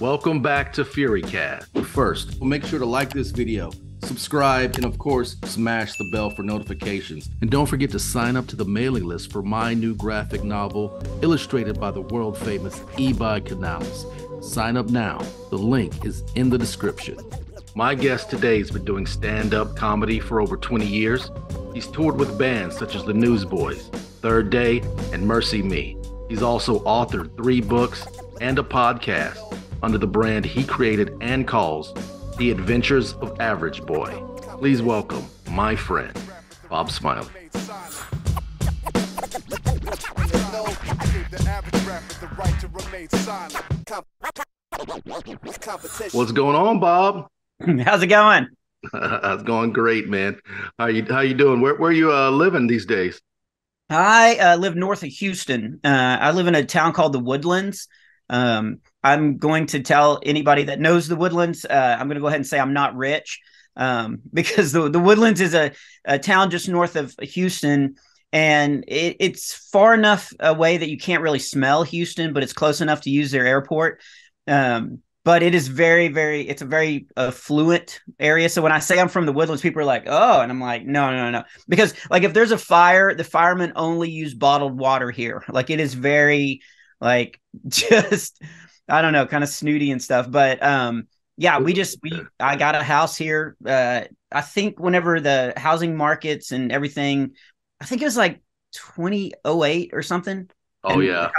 Welcome back to FuryCast. First, make sure to like this video, subscribe, and of course, smash the bell for notifications. And don't forget to sign up to the mailing list for my new graphic novel, illustrated by the world famous Ebi Canales. Sign up now. The link is in the description. My guest today has been doing stand up comedy for over 20 years. He's toured with bands such as the Newsboys, Third Day, and Mercy Me. He's also authored three books and a podcast under the brand he created and calls The Adventures of Average Boy. Please welcome my friend, Bob Smiley. What's going on, Bob? How's it going? it's going great, man. How you how you doing? Where where you uh, living these days? I uh, live north of Houston. Uh, I live in a town called the Woodlands. Um, I'm going to tell anybody that knows the Woodlands. Uh, I'm going to go ahead and say I'm not rich um, because the the Woodlands is a, a town just north of Houston, and it, it's far enough away that you can't really smell Houston, but it's close enough to use their airport. Um, but it is very very it's a very affluent area so when i say i'm from the woodlands people are like oh and i'm like no no no because like if there's a fire the firemen only use bottled water here like it is very like just i don't know kind of snooty and stuff but um yeah we just we i got a house here uh i think whenever the housing markets and everything i think it was like 2008 or something oh and yeah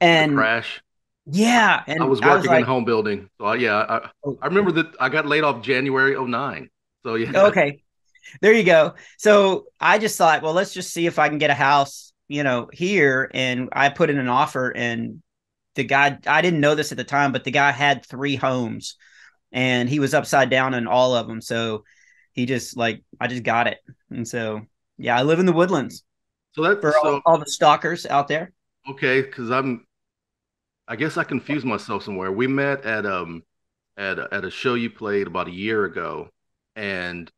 and the crash yeah, and I was working I was like, in home building, so I, yeah, I, I remember that I got laid off January 09. So yeah. Okay, there you go. So I just thought, well, let's just see if I can get a house, you know, here, and I put in an offer, and the guy, I didn't know this at the time, but the guy had three homes, and he was upside down in all of them. So he just like, I just got it, and so yeah, I live in the woodlands. So that for so, all, all the stalkers out there. Okay, because I'm I guess I confused myself somewhere. We met at um at a, at a show you played about a year ago, and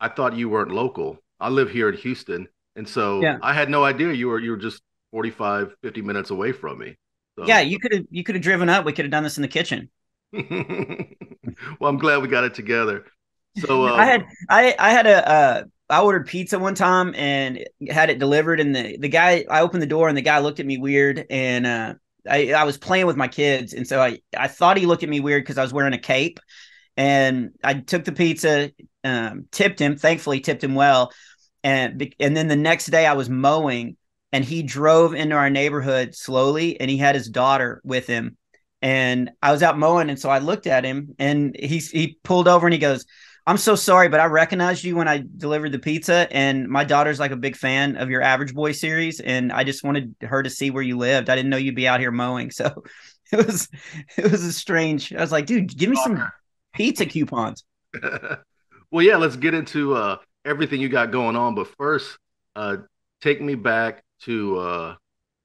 I thought you weren't local. I live here in Houston, and so yeah. I had no idea you were you were just 45, 50 minutes away from me. So. Yeah, you could have you could have driven up. We could have done this in the kitchen. well, I'm glad we got it together. So um, I had I I had a uh, I ordered pizza one time and had it delivered, and the the guy I opened the door and the guy looked at me weird, and uh, I I was playing with my kids, and so I I thought he looked at me weird because I was wearing a cape, and I took the pizza, um, tipped him, thankfully tipped him well, and and then the next day I was mowing, and he drove into our neighborhood slowly, and he had his daughter with him, and I was out mowing, and so I looked at him, and he he pulled over and he goes I'm so sorry, but I recognized you when I delivered the pizza, and my daughter's like a big fan of your Average Boy series, and I just wanted her to see where you lived. I didn't know you'd be out here mowing, so it was it was a strange. I was like, dude, give me some pizza coupons. well, yeah, let's get into uh, everything you got going on, but first, uh, take me back to uh,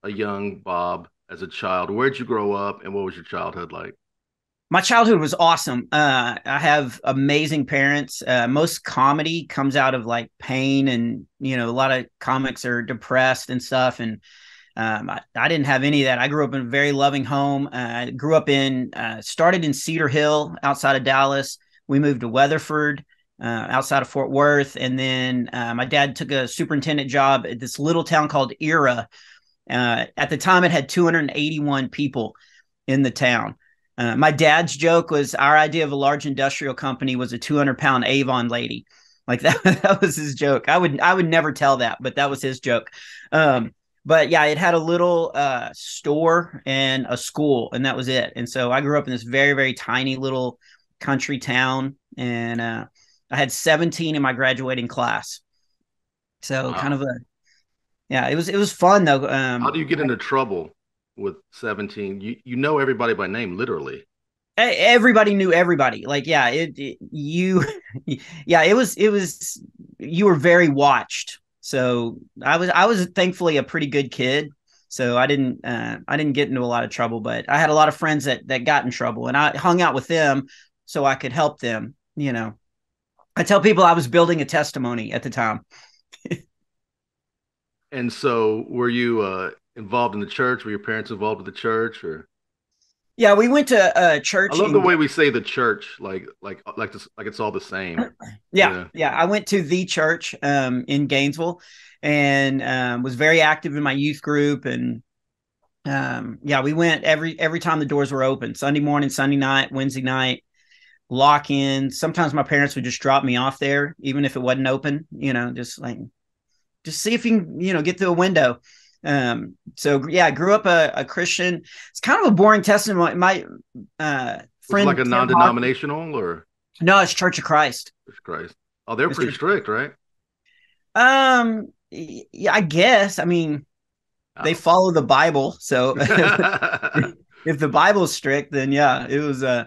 a young Bob as a child. Where'd you grow up, and what was your childhood like? my childhood was awesome. Uh, I have amazing parents. Uh, most comedy comes out of like pain, and you know, a lot of comics are depressed and stuff. And um, I, I, didn't have any of that. I grew up in a very loving home. Uh, I grew up in, uh, started in Cedar Hill outside of Dallas. We moved to Weatherford. Uh, outside of Fort Worth, and then uh, my dad took a superintendent job at this little town called Era. at the time, it had 281 people in the town. Uh, my dad's joke was our idea of a large industrial company was a 200 pound Avon lady. Like that, that was his joke. I would, I would never tell that, but that was his joke. Um, but yeah, it had a little uh, store and a school, and that was it. And so I grew up in this very, very tiny little country town, and uh, I had 17 in my graduating class. So wow. kind of a, yeah, it was it was fun though. Um, How do you get into trouble? with 17 you you know everybody by name literally everybody knew everybody like yeah it, it, you yeah it was it was you were very watched so i was i was thankfully a pretty good kid so i didn't uh, i didn't get into a lot of trouble but i had a lot of friends that that got in trouble and i hung out with them so i could help them you know i tell people i was building a testimony at the time and so were you uh involved in the church? Were your parents involved with the church or? Yeah, we went to a church. I love the way we say the church, like like like this, like it's all the same. yeah, yeah, yeah. I went to the church um, in Gainesville, and um, was very active in my youth group, and um, yeah, we went every every time the doors were open. Sunday morning, Sunday night, Wednesday night, lock in. Sometimes my parents would just drop me off there, even if it wasn't open. You know, just like just see if you can, you know, get through a window. Um, so yeah, I grew up a, a, Christian. It's kind of a boring testimony. My uh friend like a non-denominational or no, it's Church of Christ. Church of Christ. Oh, they're pretty strict, right? Um, yeah, I guess. I mean, oh. they follow the Bible, so if the Bible's strict, then yeah, it was. Uh,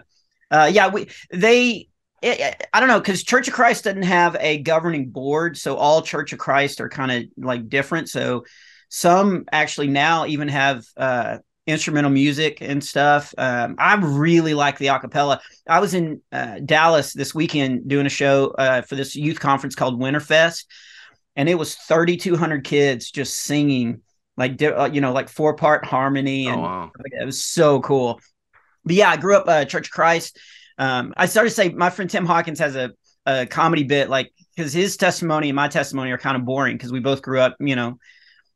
uh yeah, we they. I don't know because Church of Christ doesn't have a governing board, so all Church of Christ are kind of like different. So some actually now even have uh, instrumental music and stuff. Um, I really like the acapella. I was in uh, Dallas this weekend doing a show uh, for this youth conference called Winterfest, and it was 3,200 kids just singing like uh, you know like four part harmony, oh, and oh, wow. it was so cool. But yeah, I grew up uh, Church Christ. Um, I started to say my friend Tim Hawkins has a, a comedy bit like because his testimony and my testimony are kind of boring because we both grew up, you know,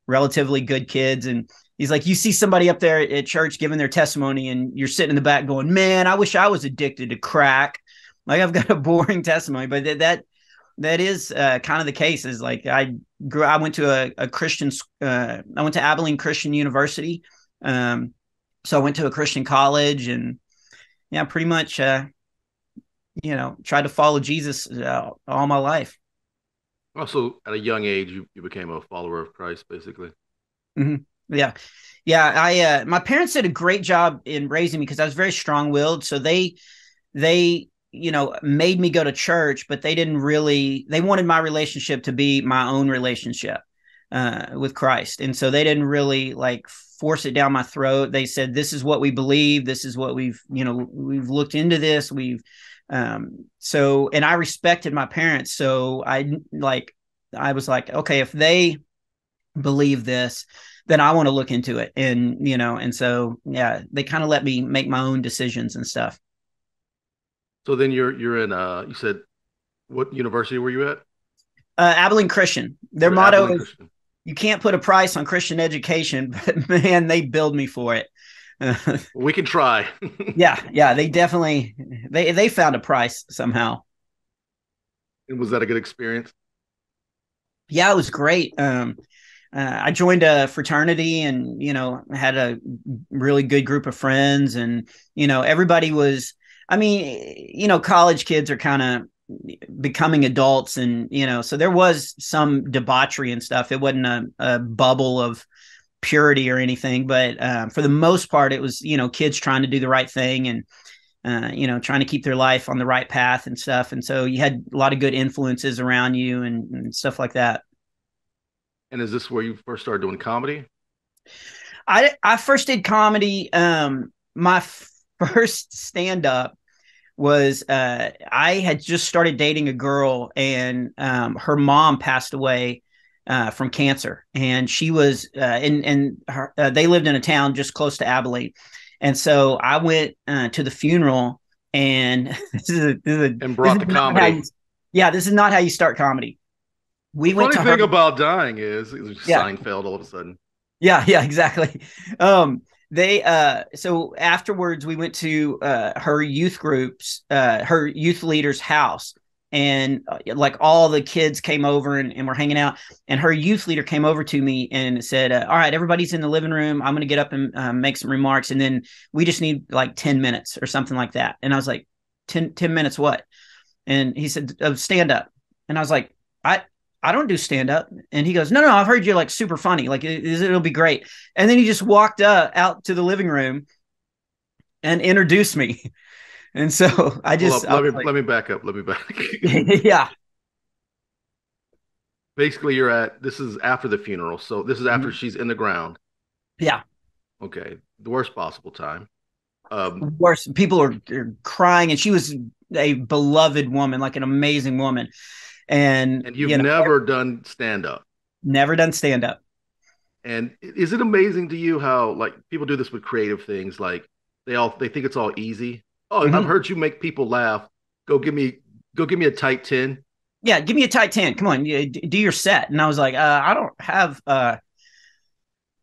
relatively good kids. And he's like, you see somebody up there at church giving their testimony, and you're sitting in the back going, man, I wish I was addicted to crack. Like I've got a boring testimony, but that, that that is uh, kind of the case. Is like I grew. I went to a, a Christian. Uh, I went to Abilene Christian University. Um, so I went to a Christian college, and yeah, pretty much, uh, you know, tried to follow Jesus uh, all my life. Also, at a young age, you, you became a follower of Christ, basically. Mm-hmm. Yeah, yeah. I uh, my parents did a great job in raising me because I was very strong willed. So they they you know made me go to church, but they didn't really. They wanted my relationship to be my own relationship uh, with Christ, and so they didn't really like force it down my throat. They said, "This is what we believe. This is what we've you know we've looked into this. We've um, so, and I respected my parents. So I like, I was like, okay, if they believe this, then I want to look into it. And, you know, and so, yeah, they kind of let me make my own decisions and stuff. So then you're, you're in, uh, you said, what university were you at? Uh, Abilene Christian. Their motto Abilene is, Christian. You can't put a price on Christian education, but man, they build me for it. we can try. yeah, yeah, they definitely they they found a price somehow. And was that a good experience? Yeah, it was great. Um, uh, I joined a fraternity and you know had a really good group of friends and you know everybody was. I mean, you know, college kids are kind of becoming adults and you know so there was some debauchery and stuff it wasn't a, a bubble of purity or anything, but um, for the most part, it was you know kids trying to do the right thing and uh, you know trying to keep their life on the right path and stuff. And so you had a lot of good influences around you and, and stuff like that. And is this where you first started doing comedy? I I first did comedy. Um, my first stand up was uh, I had just started dating a girl and um, her mom passed away uh, from cancer, and she was uh, and and her, uh, they lived in a town just close to Abilene, and so I went uh, to the funeral, and this is a, this is a, and brought the comedy. You, yeah, this is not how you start comedy. We the went. Funny thing her, about dying is, is yeah. Seinfeld all of a sudden. Yeah, yeah, exactly. Um, they uh so afterwards we went to uh her youth groups uh her youth leader's house. And uh, like all the kids came over and, and we're hanging out. And her youth leader came over to me and said uh, all right everybody's in the living room. I'm going to get up and uh, make some remarks. And then we just need like 10 minutes or something like that. And i was like 10, 10 minutes what? And he said oh, stand up. And i was like i i don't do stand up and he goes no no i've heard you're like super funny like it, it'll be great and then he just walked uh, out to the living room and introduced me And so I just let me like, let me back up. Let me back. yeah. Basically, you're at this is after the funeral, so this is after mm-hmm. she's in the ground. Yeah. Okay, the worst possible time. Um, worst people are, are crying, and she was a beloved woman, like an amazing woman. And and you've you know, never done stand up. Never done stand up. And is it amazing to you how like people do this with creative things like they all they think it's all easy. Oh, mm-hmm. I've heard you make people laugh. Go give me go give me a tight 10. Yeah, give me a tight 10. Come on, do your set. And I was like, uh, I don't have uh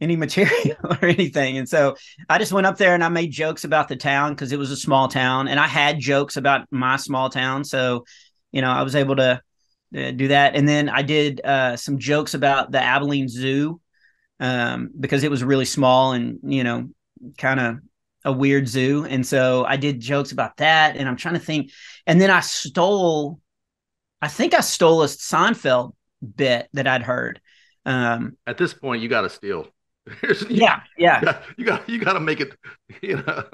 any material or anything. And so I just went up there and I made jokes about the town because it was a small town and I had jokes about my small town. So, you know, I was able to uh, do that. And then I did uh, some jokes about the Abilene Zoo um, because it was really small and, you know, kind of a weird zoo. And so I did jokes about that. And I'm trying to think. And then I stole, I think I stole a Seinfeld bit that I'd heard. Um, At this point, you got to steal. yeah, yeah. You got you got to make it. You know.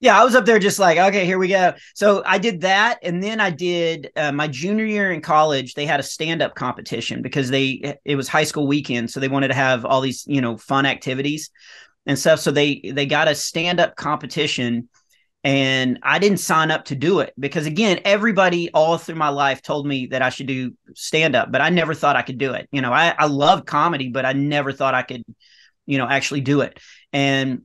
Yeah, I was up there just like, okay, here we go. So I did that, and then I did uh, my junior year in college. They had a stand up competition because they it was high school weekend, so they wanted to have all these you know fun activities and stuff. So they they got a stand up competition, and I didn't sign up to do it because again, everybody all through my life told me that I should do stand up, but I never thought I could do it. You know, I I love comedy, but I never thought I could you know, actually do it. And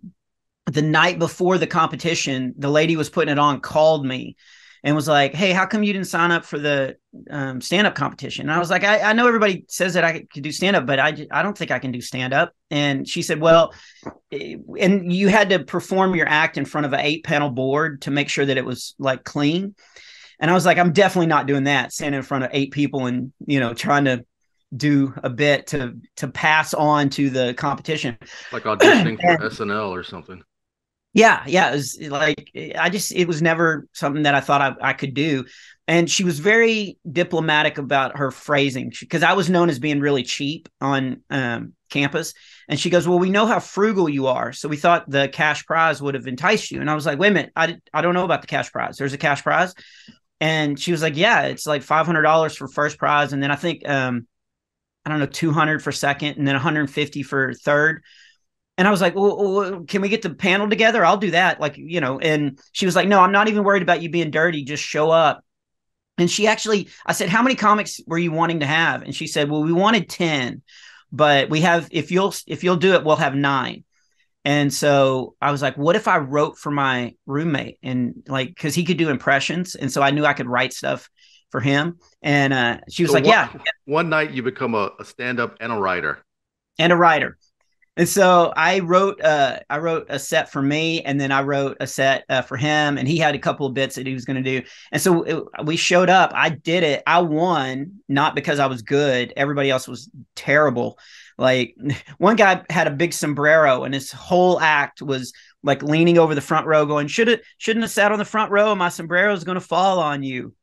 the night before the competition, the lady was putting it on called me and was like, "Hey, how come you didn't sign up for the um, stand up competition?" And I was like, I, "I know everybody says that I could do stand up, but I I don't think I can do stand up." And she said, "Well, eh, and you had to perform your act in front of an eight panel board to make sure that it was like clean." And I was like, "I'm definitely not doing that, standing in front of eight people and you know trying to do a bit to to pass on to the competition like auditioning for snl or something yeah yeah it was like i just it was never something that i thought i, I could do. And she was very diplomatic about her phrasing. Because i was known as being really cheap on um, campus. And she goes well we know how frugal you are so we thought the cash prize would have enticed you. And i was like wait a minute i, I don't know about the cash prize. There's a cash prize? And she was like yeah it's like $500 for first prize and then i think um, I don't know, 200 for second and then 150 for third. And I was like, well, well, can we get the panel together? I'll do that. Like, you know, and she was like, no, I'm not even worried about you being dirty. Just show up. And she actually, I said, how many comics were you wanting to have? And she said, well, we wanted 10, but we have, if you'll, if you'll do it, we'll have nine. And so I was like, what if I wrote for my roommate and like, cause he could do impressions. And so I knew I could write stuff for him. And uh, she was so like, one, "Yeah." One night you become a, a stand-up and a writer. And a writer. And so I wrote uh, I wrote a set for me, and then I wrote a set uh, for him, and he had a couple of bits that he was going to do. And so it, we showed up. I did it. I won not because I was good. Everybody else was terrible. Like one guy had a big sombrero, and his whole act was like leaning over the front row, going, "Should it shouldn't have sat on the front row? My sombrero is going to fall on you."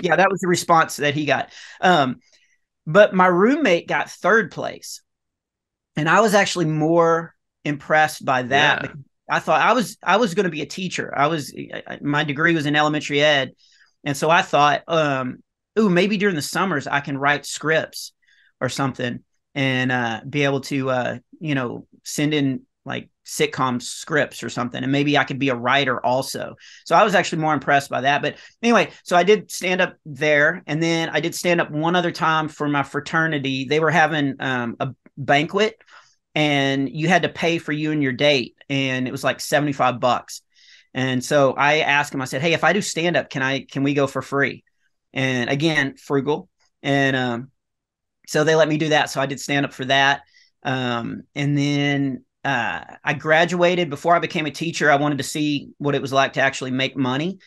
yeah, that was the response that he got. Um, but my roommate got third place, and I was actually more impressed by that. Yeah. I thought I was I was going to be a teacher. I was my degree was in elementary ed, and so I thought, um, ooh, maybe during the summers I can write scripts or something and uh, be able to uh, you know send in like sitcom scripts or something and maybe i could be a writer also so i was actually more impressed by that but anyway so i did stand up there and then i did stand up one other time for my fraternity they were having um, a banquet and you had to pay for you and your date and it was like 75 bucks and so i asked him i said hey if i do stand up can i can we go for free and again frugal and um, so they let me do that so i did stand up for that um, and then uh, I graduated before I became a teacher. I wanted to see what it was like to actually make money.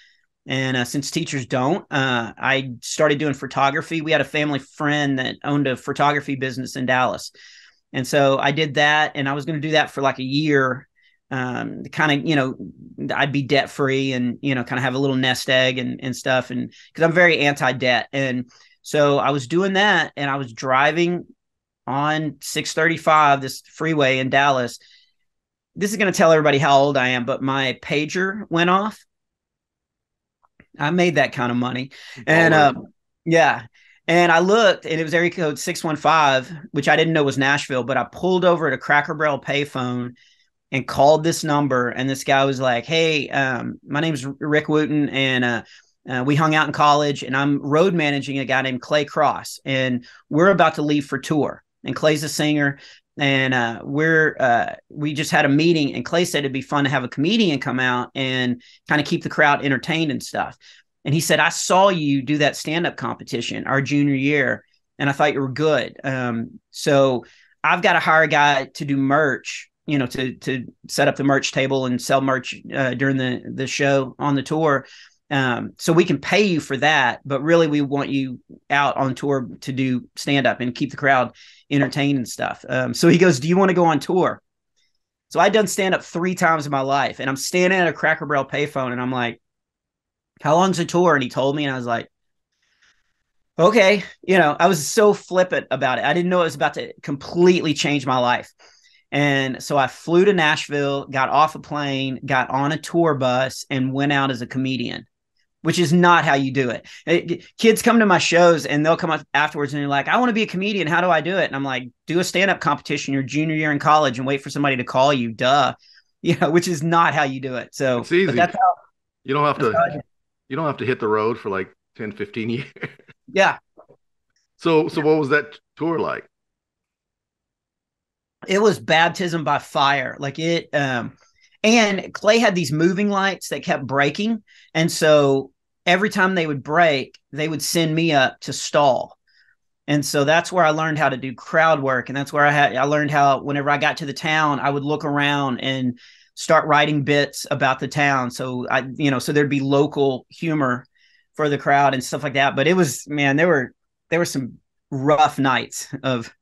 And uh, since teachers don't, uh, I started doing photography. We had a family friend that owned a photography business in Dallas. And so I did that, and I was going to do that for like a year, um, kind of, you know, I'd be debt free and, you know, kind of have a little nest egg and, and stuff. And because I'm very anti debt. And so I was doing that, and I was driving on 635, this freeway in Dallas. This is going to tell everybody how old I am, but my pager went off. I made that kind of money. And um, yeah. And I looked and it was area code 615, which I didn't know was Nashville, but I pulled over at a Cracker Barrel payphone and called this number. And this guy was like, Hey, um, my name's Rick Wooten. And uh, uh, we hung out in college and I'm road managing a guy named Clay Cross. And we're about to leave for tour and Clay's a singer. And uh, we're uh, we just had a meeting, and Clay said it'd be fun to have a comedian come out and kind of keep the crowd entertained and stuff. And he said, I saw you do that stand up competition our junior year, and I thought you were good. Um, so I've got to hire a guy to do merch, you know, to to set up the merch table and sell merch uh, during the the show on the tour. Um, so we can pay you for that, but really we want you out on tour to do stand up and keep the crowd entertained and stuff. Um, so he goes, Do you want to go on tour? So I'd done stand up three times in my life, and I'm standing at a Cracker Barrel payphone, and I'm like, How long's the tour? And he told me, and I was like, Okay, you know, I was so flippant about it. I didn't know it was about to completely change my life. And so I flew to Nashville, got off a plane, got on a tour bus, and went out as a comedian which is not how you do it. it. Kids come to my shows and they'll come up afterwards and they're like, I want to be a comedian. How do I do it? And I'm like, do a stand up competition your junior year in college and wait for somebody to call you. Duh. You know, which is not how you do it. So it's easy. That's how, you don't have to, you don't have to hit the road for like 10, 15 years. Yeah. So, so what was that tour like? It was baptism by fire. Like it, um, and Clay had these moving lights that kept breaking. And so every time they would break, they would send me up to stall. And so that's where I learned how to do crowd work. And that's where I had I learned how whenever I got to the town, I would look around and start writing bits about the town. So I, you know, so there'd be local humor for the crowd and stuff like that. But it was, man, there were there were some rough nights of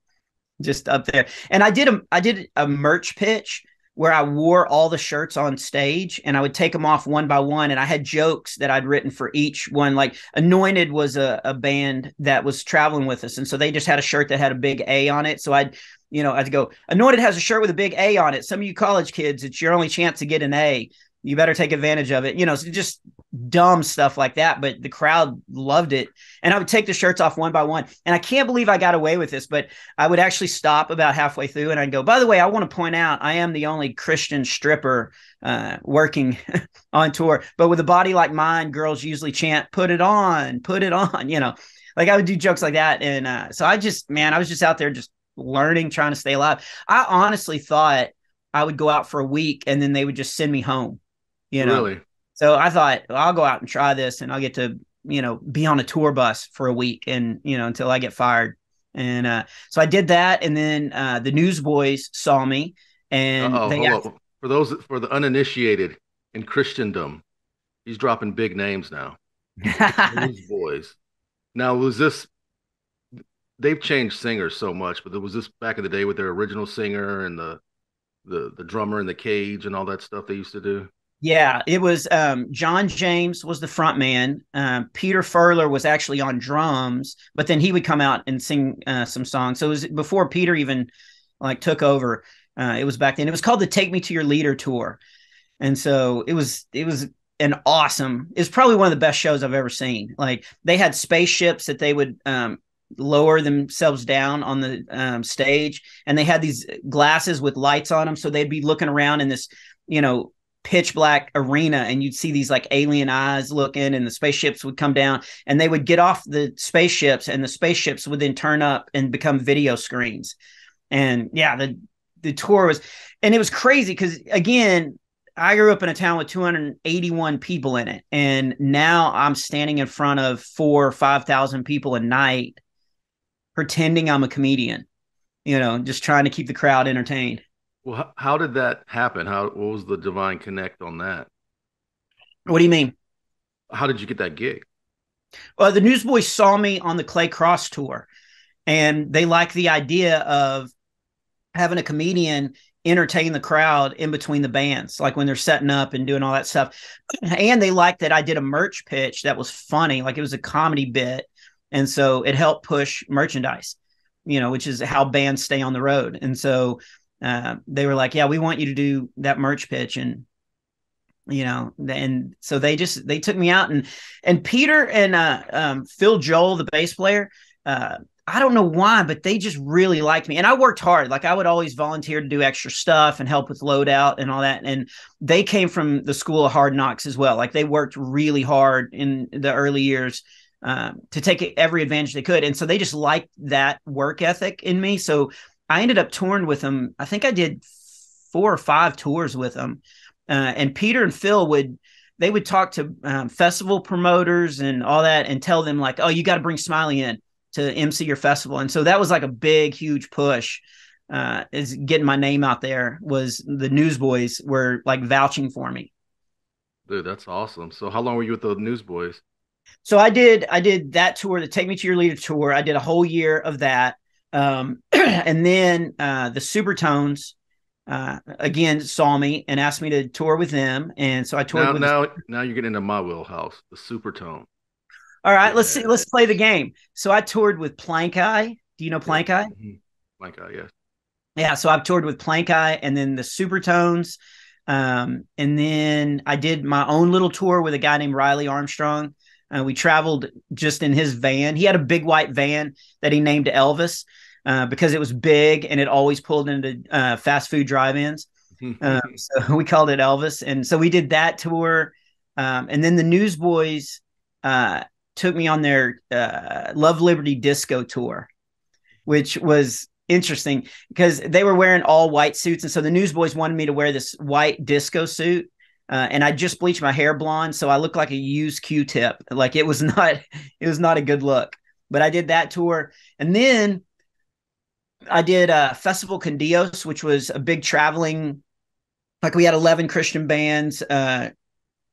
just up there. And I did a I did a merch pitch where I wore all the shirts on stage and I would take them off one by one. And I had jokes that I'd written for each one. Like Anointed was a, a band that was traveling with us. And so they just had a shirt that had a big A on it. So I'd, you know, I'd go, Anointed has a shirt with a big A on it. Some of you college kids, it's your only chance to get an A you better take advantage of it. You know, just dumb stuff like that. But the crowd loved it. And I would take the shirts off one by one. And I can't believe I got away with this, but I would actually stop about halfway through and I'd go, by the way, I want to point out I am the only Christian stripper uh, working on tour. But with a body like mine, girls usually chant, put it on, put it on, you know. Like I would do jokes like that. And uh, so I just, man, I was just out there just learning, trying to stay alive. I honestly thought I would go out for a week and then they would just send me home you know? Really? So i thought well, i'll go out and try this and i'll get to you know be on a tour bus for a week and you know until i get fired. And uh, so i did that and then uh, the newsboys saw me and Uh-oh, they asked- for those for the uninitiated in christendom he's dropping big names now. Newsboys. Now was this they've changed singers so much but was this back in the day with their original singer and the the the drummer in the cage and all that stuff they used to do yeah, it was um, John James was the front man. Um, Peter Furler was actually on drums, but then he would come out and sing uh, some songs. So it was before Peter even like took over. Uh, it was back then. It was called the Take Me to Your Leader tour, and so it was it was an awesome. It's probably one of the best shows I've ever seen. Like they had spaceships that they would um, lower themselves down on the um, stage, and they had these glasses with lights on them, so they'd be looking around in this you know pitch black arena and you'd see these like alien eyes looking and the spaceships would come down and they would get off the spaceships and the spaceships would then turn up and become video screens. And yeah the the tour was and it was crazy because again i grew up in a town with 281 people in it and now i'm standing in front of four or five thousand people a night pretending i'm a comedian you know just trying to keep the crowd entertained well, how did that happen? How what was the divine connect on that? What do you mean? How did you get that gig? Well, the Newsboys saw me on the Clay Cross tour, and they liked the idea of having a comedian entertain the crowd in between the bands, like when they're setting up and doing all that stuff. And they liked that I did a merch pitch that was funny, like it was a comedy bit, and so it helped push merchandise, you know, which is how bands stay on the road. And so uh, they were like, "Yeah, we want you to do that merch pitch," and you know, and so they just they took me out and and Peter and uh, um, Phil Joel, the bass player. Uh, I don't know why, but they just really liked me. And I worked hard. Like I would always volunteer to do extra stuff and help with loadout and all that. And they came from the school of hard knocks as well. Like they worked really hard in the early years um, to take every advantage they could. And so they just liked that work ethic in me. So I ended up touring with them. I think I did four or five tours with them. Uh, and Peter and Phil would they would talk to um, festival promoters and all that and tell them like, oh, you got to bring Smiley in to MC your festival. And so that was like a big, huge push. Uh, is getting my name out there was the newsboys were like vouching for me. Dude, that's awesome. So how long were you with the newsboys? So I did I did that tour, the Take Me to Your Leader tour. I did a whole year of that. Um, and then uh, the Supertones uh, again saw me and asked me to tour with them, and so I toured. Now, with now, the... now you're getting into my wheelhouse, the Supertone. All right, yeah. let's see. Let's play the game. So I toured with Plankeye. Do you know Plankeye? Mm-hmm. Plankeye, yes. Yeah, so I've toured with Plankeye, and then the Supertones, um, and then I did my own little tour with a guy named Riley Armstrong. Uh, we traveled just in his van. He had a big white van that he named Elvis uh, because it was big and it always pulled into uh, fast food drive-ins. um, so we called it Elvis, and so we did that tour. Um, and then the Newsboys uh, took me on their uh, Love Liberty Disco tour, which was interesting because they were wearing all white suits, and so the Newsboys wanted me to wear this white disco suit. Uh, and I just bleached my hair blonde, so I looked like a used Q-tip. Like it was not, it was not a good look. But I did that tour, and then I did uh, Festival con Dios, which was a big traveling. Like we had eleven Christian bands. Uh,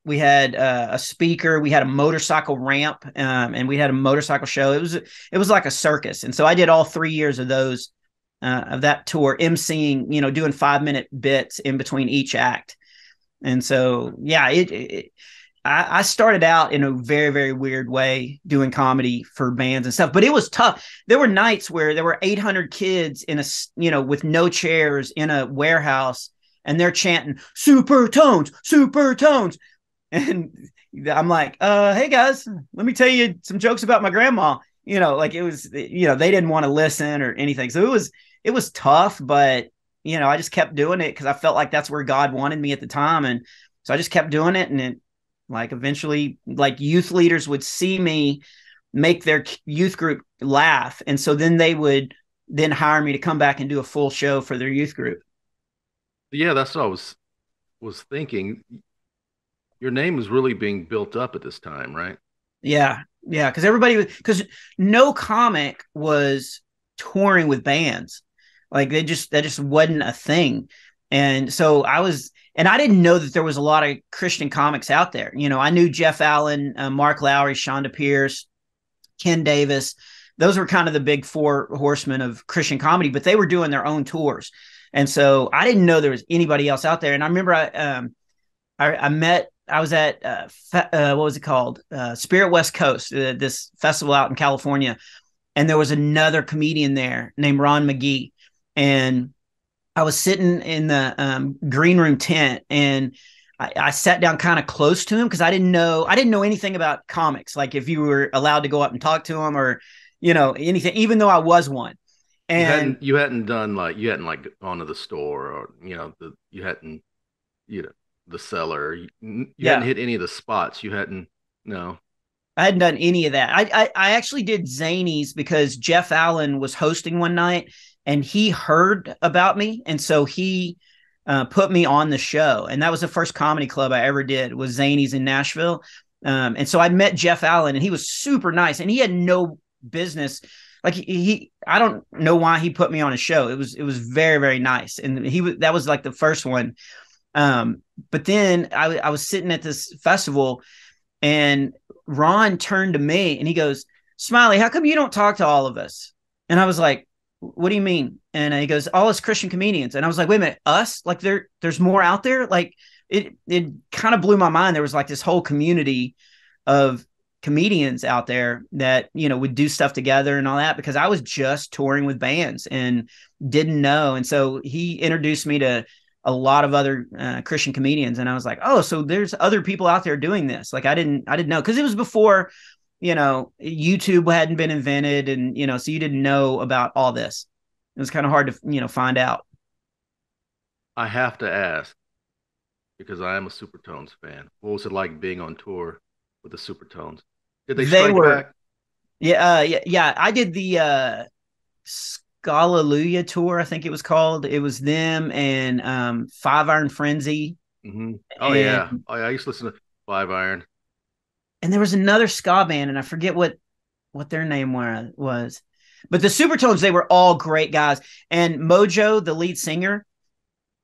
we had uh, a speaker. We had a motorcycle ramp, um, and we had a motorcycle show. It was it was like a circus, and so I did all three years of those uh, of that tour, emceeing. You know, doing five minute bits in between each act, and so yeah, it, it I, I, started out in a very, very weird way doing comedy for bands and stuff, but it was tough. There were nights where there were 800 kids in a, you know, with no chairs in a warehouse and they're chanting Supertones, super tones. And I'm like, uh, hey guys, let me tell you some jokes about my grandma. You know, like it was, you know, they didn't want to listen or anything. So it was, it was tough, but you know, I just kept doing it because I felt like that's where God wanted me at the time. And so I just kept doing it and it, like eventually, like youth leaders would see me make their youth group laugh, and so then they would then hire me to come back and do a full show for their youth group. Yeah, that's what I was was thinking. Your name was really being built up at this time, right? Yeah, yeah, because everybody because no comic was touring with bands, like they just that just wasn't a thing, and so I was and I didn't know that there was a lot of Christian comics out there. You know, I knew Jeff Allen, uh, Mark Lowry, Chonda Pierce, Ken Davis. Those were kind of the big four horsemen of Christian comedy, but they were doing their own tours. And so I didn't know there was anybody else out there. And I remember I, um, I, I met, I was at, uh, fe- uh, what was it called? Uh, Spirit West Coast, uh, this festival out in California. And there was another comedian there named Ron McGehee. And I was sitting in the um, green room tent and I, I sat down kind of close to him because I didn't know I didn't know anything about comics. Like if you were allowed to go up and talk to him or you know anything, even though I was one. And you hadn't, you hadn't done like you hadn't like gone to the store or you know the you hadn't you know the cellar you, you yeah. hadn't hit any of the spots you hadn't no I hadn't done any of that. I, I, I actually did Zanies because Jeff Allen was hosting one night and he heard about me, and so he uh, put me on the show. And that was the first comedy club I ever did was Zanies in Nashville. Um, and so I met Jeff Allen, and he was super nice, and he had no business. Like he, he, I don't know why he put me on a show. It was, it was very, very nice, and he was that was like the first one. Um, but then I, I was sitting at this festival, and Ron turned to me and he goes, "Smiley, how come you don't talk to all of us?" And I was like, what do you mean? And he goes, all us Christian comedians. And I was like, wait a minute, us? Like there, there's more out there. Like it, it kind of blew my mind. There was like this whole community of comedians out there that you know would do stuff together and all that because I was just touring with bands and didn't know. And so he introduced me to a lot of other uh, Christian comedians, and I was like, oh, so there's other people out there doing this. Like I didn't, I didn't know because it was before you know, YouTube hadn't been invented and, you know, so you didn't know about all this. It was kind of hard to, you know, find out. I have to ask because I am a Supertones fan. What was it like being on tour with the Supertones? Did they, they were, back? Yeah, uh, yeah, yeah. I did the uh, Hallelujah tour, I think it was called. It was them and um, Five Iron Frenzy. Mm-hmm. Oh and, yeah, oh yeah. I used to listen to Five Iron. And there was another ska band, and I forget what what their name was. But the Supertones, they were all great guys. And Mojo, the lead singer,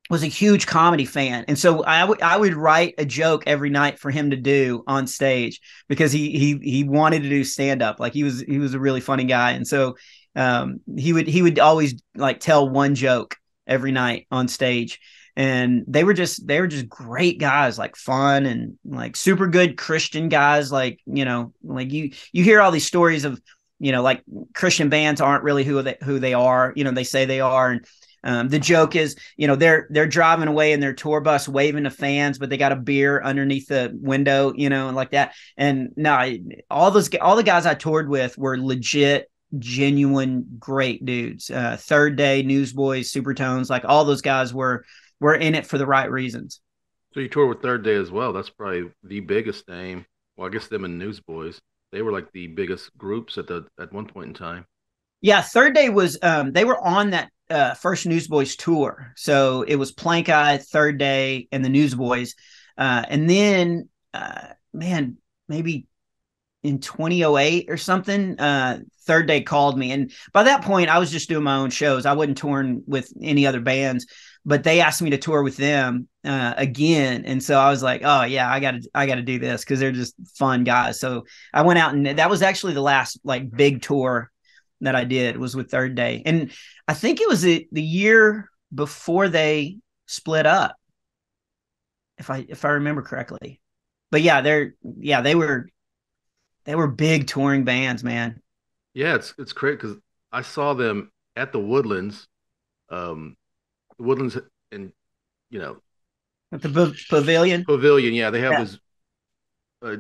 was a huge comedy fan, and so I would I would write a joke every night for him to do on stage because he he he wanted to do stand up. Like he was he was a really funny guy, and so um, he would he would always like tell one joke every night on stage. And they were just they were just great guys, like fun and like super good Christian guys. Like you know, like you you hear all these stories of you know like Christian bands aren't really who they who they are. You know, they say they are, and um, the joke is, you know, they're they're driving away in their tour bus, waving to fans, but they got a beer underneath the window, you know, and like that. And no, all those all the guys I toured with were legit, genuine, great dudes. Uh, Third Day, Newsboys, Supertones, like all those guys were were in it for the right reasons. So you toured with Third Day as well. That's probably the biggest name. Well, I guess them and Newsboys. They were like the biggest groups at the at one point in time. Yeah, Third Day was um they were on that uh, first Newsboys tour. So it was Plankeye, Third Day, and the Newsboys. Uh, and then, uh, man, maybe in 2008 or something, uh, Third Day called me. And by that point, I was just doing my own shows. I wasn't touring with any other bands, but they asked me to tour with them uh, again. And so I was like, oh, yeah, I got to, I got to do this because they're just fun guys. So I went out and that was actually the last like big tour that I did was with Third Day, and I think it was the, the year before they split up, if I if I remember correctly. But yeah, they're yeah they were they were big touring bands, man. Yeah, it's it's great because I saw them at the Woodlands, um, the Woodlands, and you know, at the pavilion. Pavilion, yeah, they have yeah. this. Uh,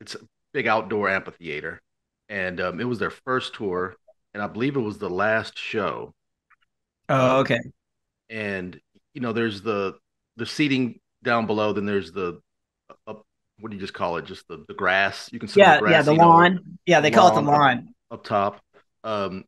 it's a big outdoor amphitheater, and um, it was their first tour, and I believe it was the last show. Oh, um, okay. And you know, there's the the seating down below. Then there's the up. What do you just call it? Just the, the grass. You can see yeah, the grass, yeah, the lawn. Know, yeah, they call it the lawn up, up top. Um,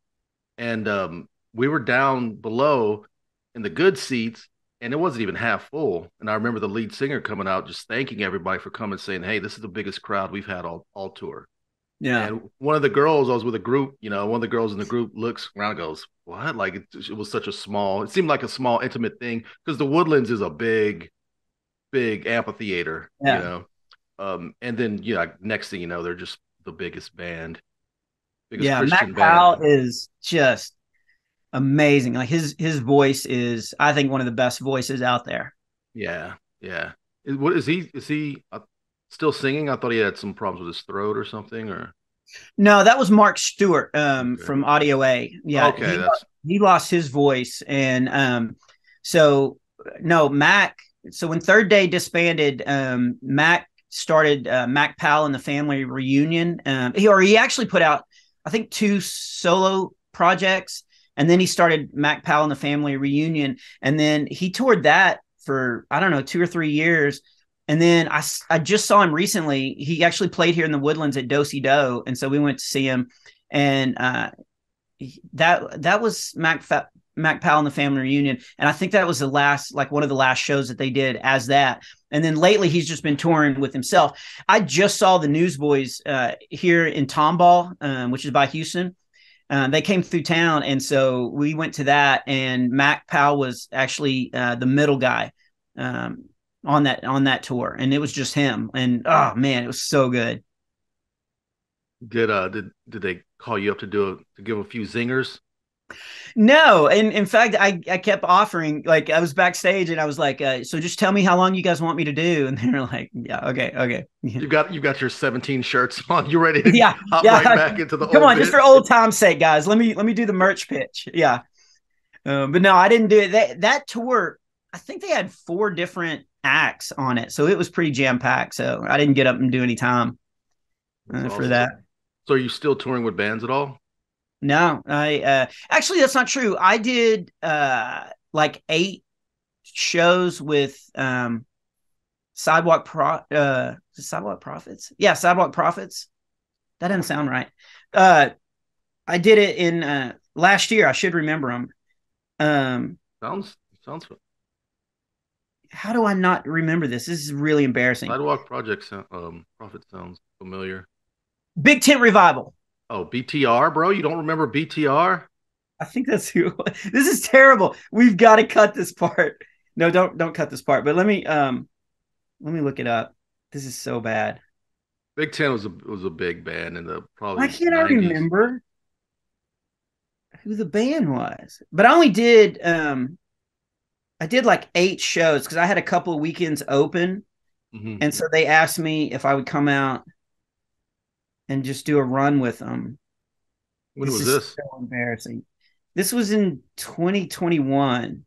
and um, we were down below in the good seats, and it wasn't even half full. And I remember the lead singer coming out just thanking everybody for coming, saying, "Hey, this is the biggest crowd we've had all all tour." Yeah. And one of the girls, I was with a group, you know, one of the girls in the group looks around goes, What? Like it, it was such a small, it seemed like a small, intimate thing because the Woodlands is a big, big amphitheater, yeah. you know. Um, and then, you know, next thing you know, they're just the biggest band. Biggest yeah, Christian Mac Powell is just amazing. Like his his voice is, I think, one of the best voices out there. Yeah, yeah. Is, what is he? Is he? Uh, still singing? I thought he had some problems with his throat or something. Or no, that was Mark Stuart um, okay. from Audio A. Yeah, okay, he, he, lost his voice, and um, so no, Mac. So when Third Day disbanded, um, Mac started uh, Mac Powell and the Family Reunion. Um, he or he actually put out, I think, two solo projects, and then he started Mac Powell and the Family Reunion, and then he toured that for I don't know two or three years and then I, I just saw him recently. He actually played here in the Woodlands at Dosey Doe, and so we went to see him. And uh, that that was Mac Fa- Mac Powell and the Family Reunion, and I think that was the last, like one of the last shows that they did as that. And then lately, he's just been touring with himself. I just saw the Newsboys uh, here in Tomball, um, which is by Houston. Uh, they came through town, and so we went to that. And Mac Powell was actually uh, the middle guy. Um, on that on that tour, and it was just him. And oh man, it was so good. Did uh did did they call you up to do a, to give a few zingers? No, and in fact, I I kept offering like I was backstage and I was like, uh, so just tell me how long you guys want me to do, and they're like, yeah, okay, okay. You got you got your seventeen shirts on. You ready to yeah, hop yeah. right back into the come on, bit? just for old time's sake, guys. Let me let me do the merch pitch. Yeah, um, but no, I didn't do it. That that tour, I think they had four different acts on it, so it was pretty jam packed. So I didn't get up and do any time uh, awesome. for that. So are you still touring with bands at all? No, I uh, actually that's not true. I did uh, like eight shows with um, Sidewalk Pro uh, Sidewalk Prophets. Yeah, Sidewalk Prophets. That doesn't sound right. Uh, I did it in uh, last year. I should remember them. Um, sounds sounds. How do I not remember this? This is really embarrassing. Sidewalk Project um, Prophet sounds familiar. Big Tent Revival. Oh, BTR, bro. You don't remember BTR? I think that's who. This is terrible. We've got to cut this part. No, don't don't cut this part. But let me um, let me look it up. This is so bad. Big Tent was a was a big band in the probably. Why can't 90s. I remember who the band was? But I only did um, I did like eight shows because I had a couple of weekends open, mm-hmm. and so they asked me if I would come out and just do a run with them. When this was this? So embarrassing. This was in 2021.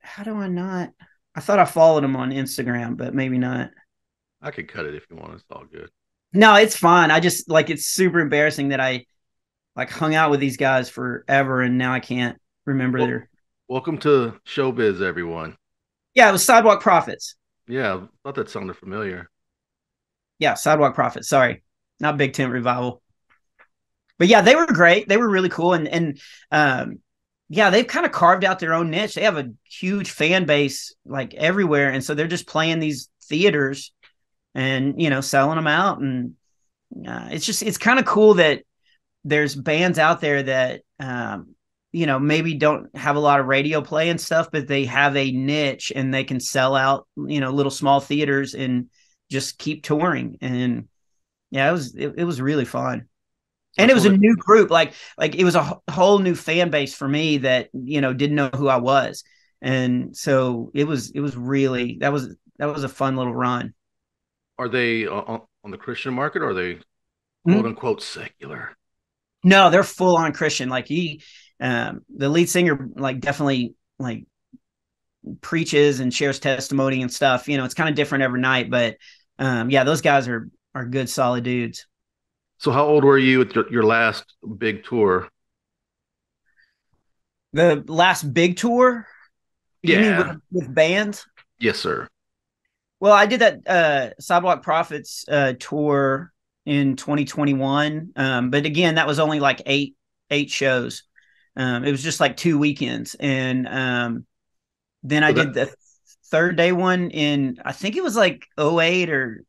How do I not? I thought I followed him on Instagram, but maybe not. I could cut it if you want. It's all good. No, it's fine. I just like it's super embarrassing that I like hung out with these guys forever and now I can't remember well, their. Welcome to showbiz, everyone. Yeah, it was Sidewalk Prophets. Yeah, I thought that sounded familiar. Yeah, Sidewalk Prophets. Sorry, not Big Tent Revival. But yeah, they were great. They were really cool, and and um, yeah, they've kind of carved out their own niche. They have a huge fan base like everywhere, and so they're just playing these theaters and you know selling them out, and uh, it's just it's kind of cool that there's bands out there that um, you know maybe don't have a lot of radio play and stuff, but they have a niche and they can sell out you know little small theaters and just keep touring. And yeah, it was it, it was really fun. And it was a new group. Like like it was a whole new fan base for me that you know didn't know who i was. And so it was it was really that was that was a fun little run. Are they on, on the christian market or are they mm-hmm. quote unquote secular? No they're full on christian. Like he um the lead singer like definitely like preaches and shares testimony and stuff. You know it's kind of different every night but um yeah those guys are are good solid dudes so, how old were you at your, last big tour? The last big tour? Yeah. With, with, bands? Yes, sir. Well, I did that uh, Sidewalk Prophets uh, tour in 2021, um, but again, that was only like eight eight shows. Um, it was just like two weekends, and um, then I did the third day one in I think it was like 08 or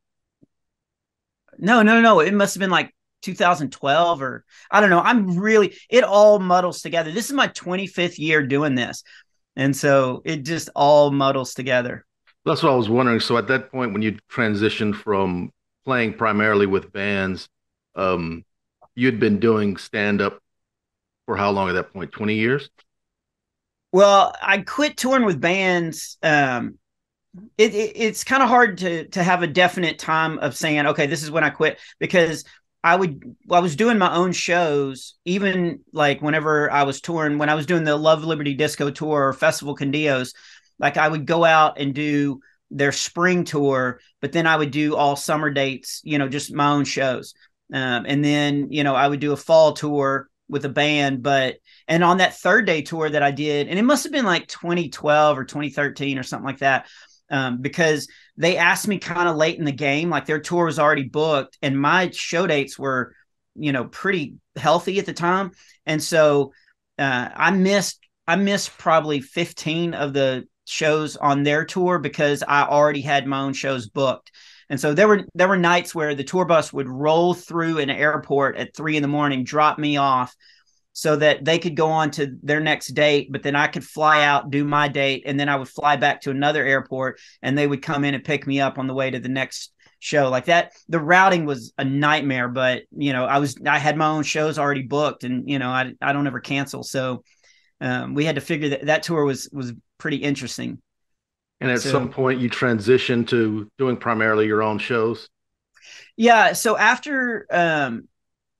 no, no, no. It must have been like 2012 or I don't know. I'm really it all muddles together. This is my 25th year doing this. And so it just all muddles together. That's what I was wondering. So at that point when you transitioned from playing primarily with bands, um you'd been doing stand up for how long at that point? 20 years? Well, I quit touring with bands um it, it, it's kind of hard to to have a definite time of saying okay this is when i quit because I would I was doing my own shows even like whenever I was touring when I was doing the Love Liberty Disco tour or Festival Con Dios like I would go out and do their spring tour but then I would do all summer dates you know just my own shows. Um, and then you know I would do a fall tour with a band but and on that third day tour that I did and it must have been like 2012 or 2013 or something like that um, because they asked me kind of late in the game, like their tour was already booked, and my show dates were, you know, pretty healthy at the time, and so uh, I missed I missed probably fifteen of the shows on their tour because I already had my own shows booked. And so there were there were nights where the tour bus would roll through an airport at three in the morning, drop me off, so that they could go on to their next date but then i could fly out do my date and then i would fly back to another airport and they would come in and pick me up on the way to the next show. Like that the routing was a nightmare but you know i was i had my own shows already booked and you know i, I don't ever cancel. So um, we had to figure that that tour was was pretty interesting and at so, some point you transitioned to doing primarily your own shows yeah so after um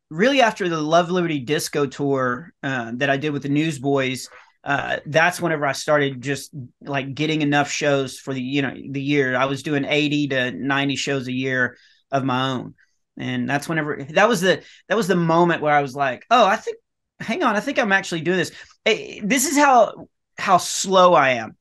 really after the Love Liberty Disco tour uh, that I did with the Newsboys, uh, that's whenever I started just like getting enough shows for the you know the year. I was doing eighty to ninety shows a year of my own, and that's whenever that was the that was the moment where I was like, oh, I think, hang on, I think I'm actually doing this. Hey, this is how how slow I am.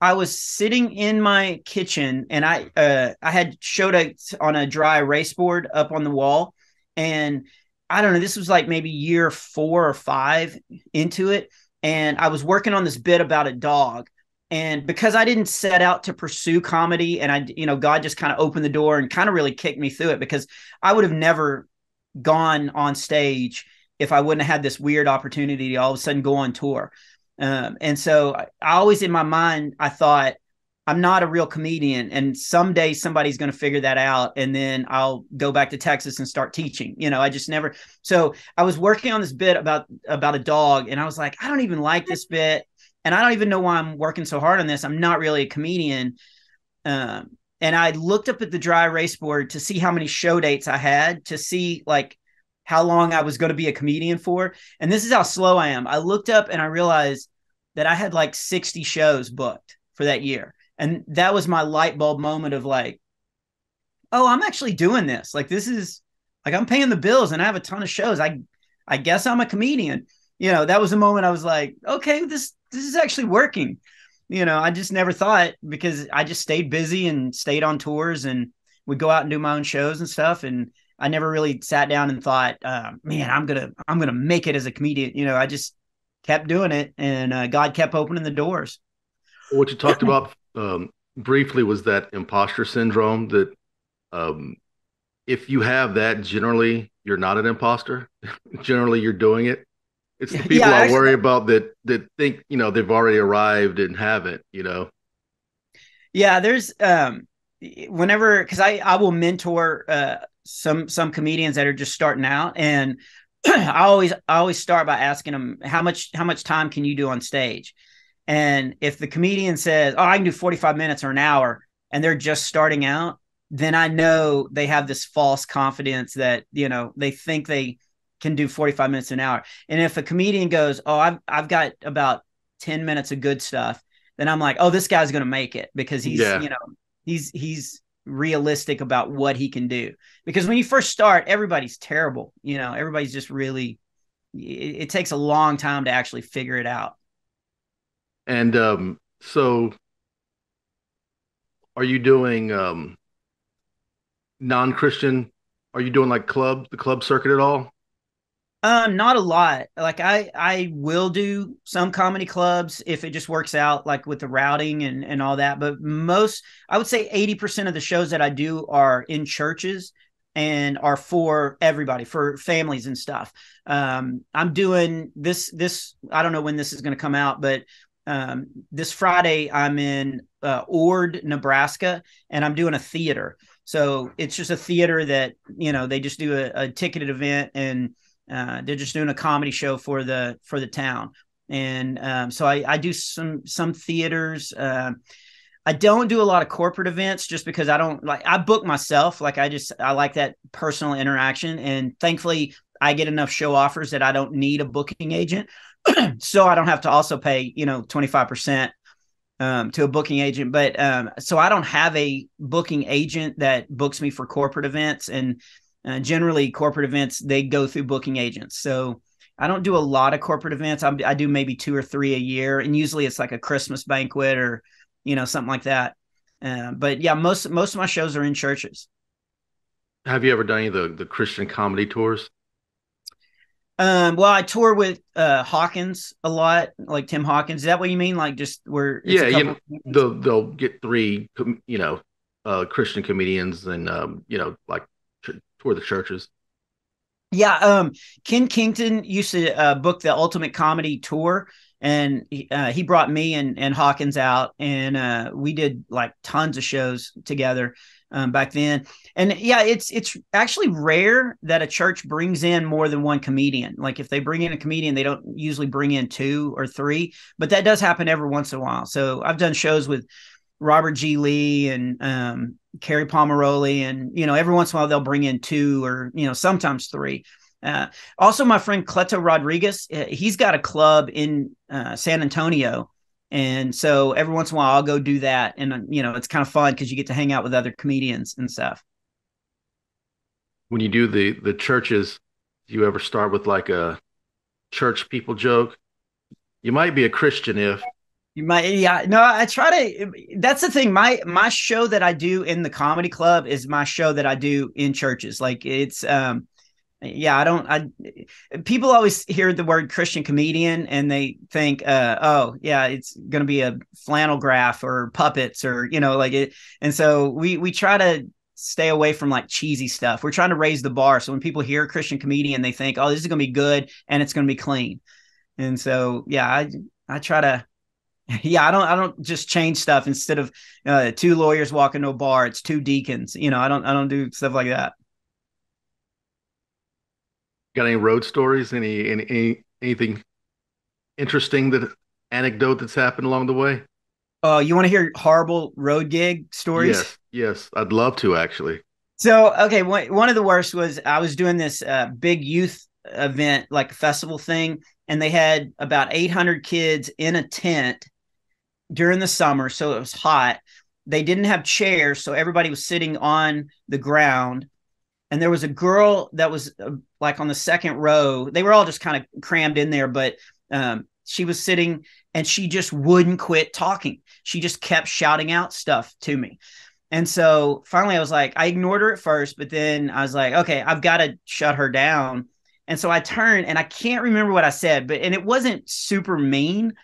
I was sitting in my kitchen and I uh, I had showed it on a dry erase board up on the wall and I don't know, this was like maybe year four or five into it. And I was working on this bit about a dog. And because I didn't set out to pursue comedy and I, you know, God just kind of opened the door and kind of really kicked me through it because I would have never gone on stage if I wouldn't have had this weird opportunity to all of a sudden go on tour. Um, and so I, I always in my mind, I thought, I'm not a real comedian. And someday somebody's going to figure that out. And then I'll go back to Texas and start teaching. You know, I just never. So I was working on this bit about about a dog, and I was like, I don't even like this bit. And I don't even know why I'm working so hard on this. I'm not really a comedian. Um, and I looked up at the dry erase board to see how many show dates I had to see like how long I was going to be a comedian for. And this is how slow I am. I looked up and I realized that I had like 60 shows booked for that year. And that was my light bulb moment of like, oh, I'm actually doing this. Like this is like I'm paying the bills and I have a ton of shows. I I guess I'm a comedian. You know, that was the moment I was like, okay, this this is actually working. You know, I just never thought because I just stayed busy and stayed on tours and would go out and do my own shows and stuff. And I never really sat down and thought, uh, man, I'm gonna I'm gonna make it as a comedian. You know, I just kept doing it, and uh, God kept opening the doors. What you talked about um, briefly was that imposter syndrome. That um, if you have that, generally you're not an imposter. generally, you're doing it. It's the people yeah, I worry about that that think you know they've already arrived and haven't. You know. Yeah, there's um whenever because I I will mentor uh some some comedians that are just starting out and I always I always start by asking them how much how much time can you do on stage, and if the comedian says, "Oh, I can do forty five minutes or an hour," and they're just starting out, then I know they have this false confidence that you know they think they can do forty five minutes an hour. And if a comedian goes, "Oh, I've I've got about ten minutes of good stuff," then I'm like, "Oh, this guy's gonna make it because he's yeah. you know he's he's realistic about what he can do. Because when you first start everybody's terrible you know everybody's just really it, it takes a long time to actually figure it out. And um so are you doing um non-christian? Are you doing like club the club circuit at all um, not a lot. Like I, I will do some comedy clubs if it just works out, like with the routing and and all that. But most, I would say, eighty percent of the shows that I do are in churches and are for everybody, for families and stuff. Um, I'm doing this. This I don't know when this is going to come out, but um, this Friday I'm in uh, Ord, Nebraska, and I'm doing a theater. So it's just a theater that you know they just do a, a ticketed event and uh, they're just doing a comedy show for the for the town, and um, so I, I do some some theaters. Uh, I don't do a lot of corporate events just because I don't like I book myself. Like I just I like that personal interaction, and thankfully I get enough show offers that I don't need a booking agent, so I don't have to also pay you know twenty five percent um, to a booking agent. But um, so I don't have a booking agent that books me for corporate events, and uh, generally, corporate events they go through booking agents. So I don't do a lot of corporate events. I'm, i do maybe two or three a year, and usually it's like a Christmas banquet or you know something like that. Uh, but yeah, most most of my shows are in churches. Have you ever done any of the the Christian comedy tours? Um, well, I tour with uh, Hawkins a lot, like Tim Hawkins. Is that what you mean? Like just where? yeah, you know, they'll they'll get three, you know, uh, Christian comedians, and um, you know, like tour the churches. Yeah, um, Ken Kington used to uh, book the Ultimate Comedy Tour, and uh, he brought me and, and Hawkins out, and uh, we did like tons of shows together um, back then. And yeah, it's it's actually rare that a church brings in more than one comedian. Like if they bring in a comedian, they don't usually bring in two or three, but that does happen every once in a while. So I've done shows with Robert G. Lee and um, Kerri Pomarolli, and you know, every once in a while they'll bring in two or you know, sometimes three. Uh, also, my friend Cleto Rodriguez, uh, he's got a club in uh, San Antonio, and so every once in a while I'll go do that, and uh, you know, it's kind of fun because you get to hang out with other comedians and stuff. When you do the the churches, do you ever start with like a church people joke? You might be a Christian if you might, yeah. No, I try to. That's the thing. My my show that I do in the comedy club is my show that I do in churches. Like it's, um, yeah, I don't. I people always hear the word Christian comedian and they think, uh, oh yeah, it's going to be a flannel graph or puppets or you know like it. And so we we try to stay away from like cheesy stuff. We're trying to raise the bar. So when people hear Christian comedian, they think, oh, this is going to be good and it's going to be clean. And so yeah, I I try to. Yeah, I don't. I don't just change stuff instead of uh, two lawyers walking to a bar. It's two deacons. You know, I don't. I don't do stuff like that. Got any road stories? Any any, any anything interesting that anecdote that's happened along the way? Oh, uh, you want to hear horrible road gig stories? Yes, yes, I'd love to actually. So, okay, one, one of the worst was I was doing this uh, big youth event, like a festival thing, and they had about 800 kids in a tent during the summer, so it was hot. They didn't have chairs, so everybody was sitting on the ground and there was a girl that was uh, like on the second row. They were all just kind of crammed in there, but um, she was sitting and she just wouldn't quit talking. She just kept shouting out stuff to me. And so finally, I was like, I ignored her at first, but then I was like, okay, I've got to shut her down. And so I turned and I can't remember what I said, but and it wasn't super mean,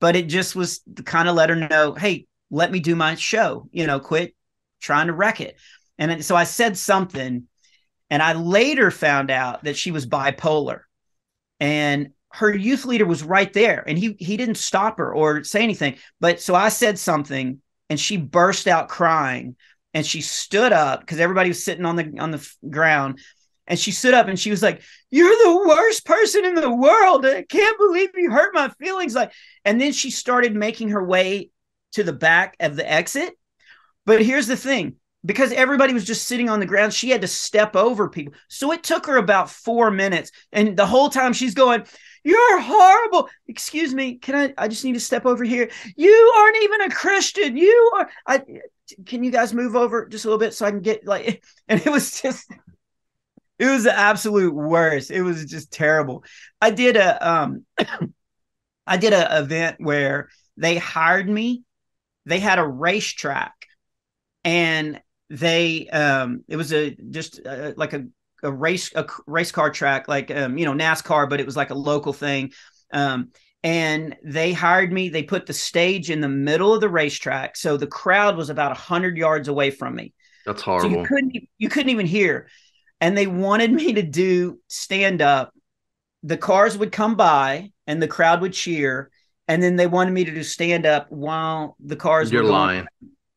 but it just was kind of let her know, hey, let me do my show, you know, quit trying to wreck it. And so I said something and I later found out that she was bipolar. And her youth leader was right there and he he didn't stop her or say anything. But so I said something and she burst out crying and she stood up because everybody was sitting on the on the ground and she stood up and she was like you're the worst person in the world i can't believe you hurt my feelings like and then she started making her way to the back of the exit but here's the thing because everybody was just sitting on the ground. She had to step over people. So it took her about four minutes. And the whole time she's going, You're horrible. Excuse me. Can I? I just need to step over here. You aren't even a Christian. You are. I can you guys move over just a little bit so I can get like, and it was just, it was the absolute worst. It was just terrible. I did a, um, I did a event where they hired me. They had a racetrack and they um it was a just uh, like a a race a race car track like um you know NASCAR but it was like a local thing um and they hired me they put the stage in the middle of the racetrack so the crowd was about 100 yards away from me that's horrible so you couldn't you couldn't even hear and they wanted me to do stand up the cars would come by and the crowd would cheer and then they wanted me to do stand up while the cars you're were lying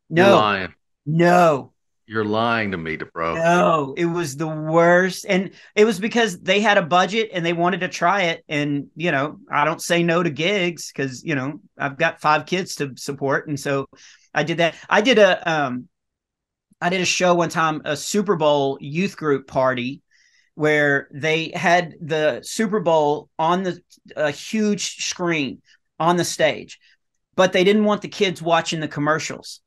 no you're lying no you're lying to me, bro. No, it was the worst. And it was because they had a budget and they wanted to try it. And, you know, I don't say no to gigs because, you know, I've got five kids to support. And so I did that. I did a um I did a show one time, a Super Bowl youth group party where they had the Super Bowl on the a huge screen on the stage, but they didn't want the kids watching the commercials.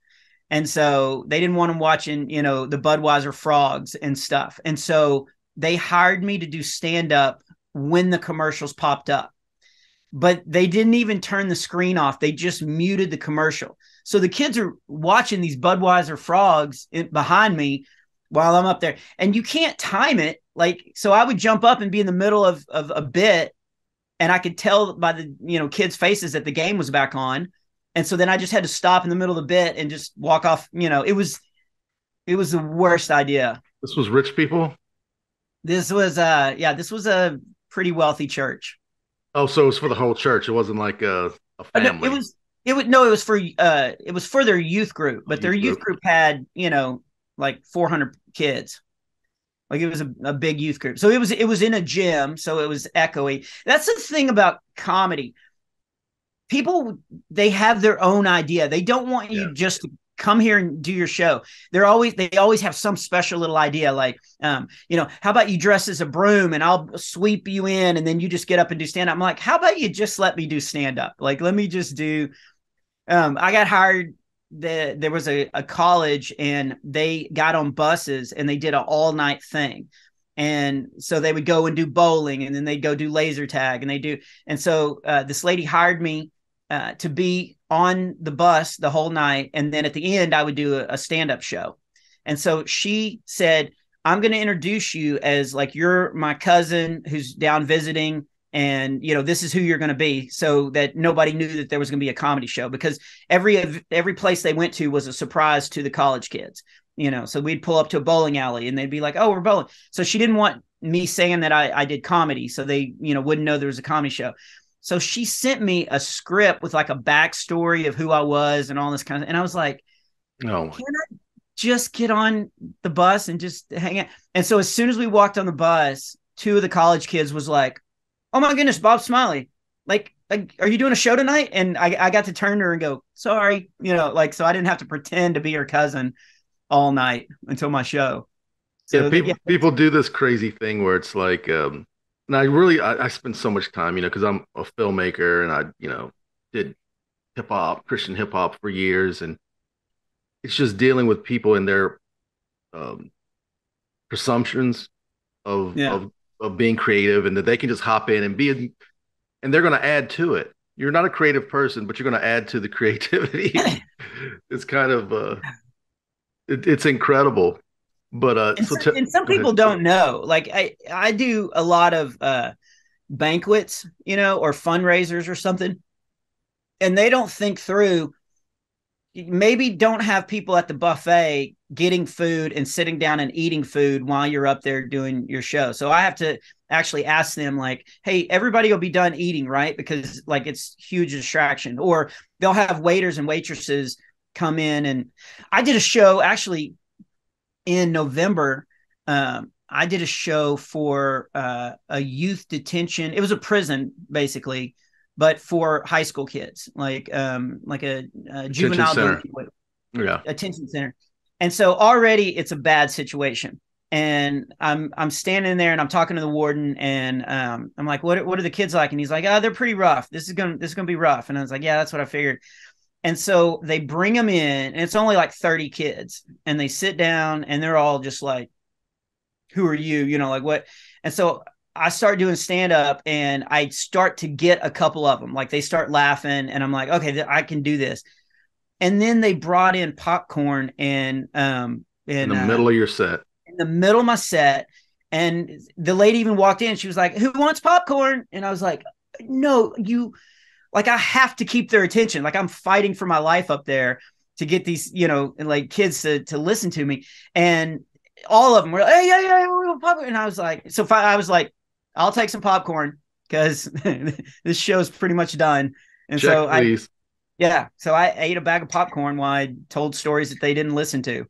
And so they didn't want them watching, you know, the Budweiser frogs and stuff. And so they hired me to do stand up when the commercials popped up. But they didn't even turn the screen off. They just muted the commercial. So the kids are watching these Budweiser frogs in, behind me while I'm up there. And you can't time it. Like, so I would jump up and be in the middle of, of a bit. And I could tell by the, you know, kids' faces that the game was back on and so then I just had to stop in the middle of the bit and just walk off. You know, it was it was the worst idea. This was rich people. This was uh yeah, this was a pretty wealthy church. Oh, so it was for the whole church. It wasn't like a, a family. it was it would no, it was for uh it was for their youth group, but their youth group. had, you know, like 400 kids. Like it was a, a big youth group. So it was it was in a gym, so it was echoey. That's the thing about comedy people they have their own idea. They don't want you yeah. just to come here and do your show. They're always they always have some special little idea like um, you know, how about you dress as a broom and I'll sweep you in and then you just get up and do stand up. I'm like, how about you just let me do stand up? Like let me just do um I got hired the, there was a, a college and they got on buses and they did an all night thing and so they would go and do bowling and then they'd go do laser tag and they do and so uh, this lady hired me uh, to be on the bus the whole night. And then at the end, I would do a, a stand up show. And so she said, I'm going to introduce you as like you're my cousin who's down visiting and you know this is who you're going to be so that nobody knew that there was going to be a comedy show because every every place they went to was a surprise to the college kids you know? So we'd pull up to a bowling alley and they'd be like oh we're bowling. So she didn't want me saying that I, I did comedy so they you know wouldn't know there was a comedy show. So she sent me a script with like a backstory of who I was and all this kind of and I was like oh no can I just get on the bus and just hang out? And so as soon as we walked on the bus two of the college kids was like oh my goodness, Bob Smiley. Like, like, are you doing a show tonight? And I, I got to turn to her and go, sorry, you know, like, so I didn't have to pretend to be her cousin all night until my show. So, yeah, people, yeah. people do this crazy thing where it's like, um, and I really, I, I spend so much time, you know, because I'm a filmmaker and I, you know, did hip hop, Christian hip hop for years, and it's just dealing with people and their um, presumptions of yeah. of of being creative and that they can just hop in and be and they're going to add to it. You're not a creative person but you're going to add to the creativity. It's kind of uh it, it's incredible. But uh and, so some, t- and some people don't know. Like i i do a lot of uh banquets you know or fundraisers or something. And they don't think through maybe don't have people at the buffet getting food and sitting down and eating food while you're up there doing your show. So I have to actually ask them like, "Hey, everybody will be done eating, right?" Because like it's huge distraction. Or they'll have waiters and waitresses come in and I did a show actually in November um, I did a show for uh, a youth detention. It was a prison basically but for high school kids, like um, like a, a juvenile center. yeah attention center. And so already it's a bad situation. And I'm I'm standing there and I'm talking to the warden and um, I'm like, what what are the kids like? And he's like, oh, they're pretty rough. This is gonna this is gonna be rough. And I was like, yeah, that's what I figured. And so they bring them in, and it's only like 30 kids, and they sit down and they're all just like, who are you? You know, like what? And so I start doing stand up and I start to get a couple of them. Like they start laughing and I'm like, okay, I can do this. And then they brought in popcorn and um in, in the uh, middle of your set. In the middle of my set. And the lady even walked in. She was like, Who wants popcorn? And I was like, No, you like I have to keep their attention. Like I'm fighting for my life up there to get these, you know, like kids to to listen to me. And all of them were like, hey, yeah, yeah, we want popcorn. And I was like, so I was like, I'll take some popcorn because this show's pretty much done. And Check, so please. I, yeah, so I ate a bag of popcorn while I told stories that they didn't listen to.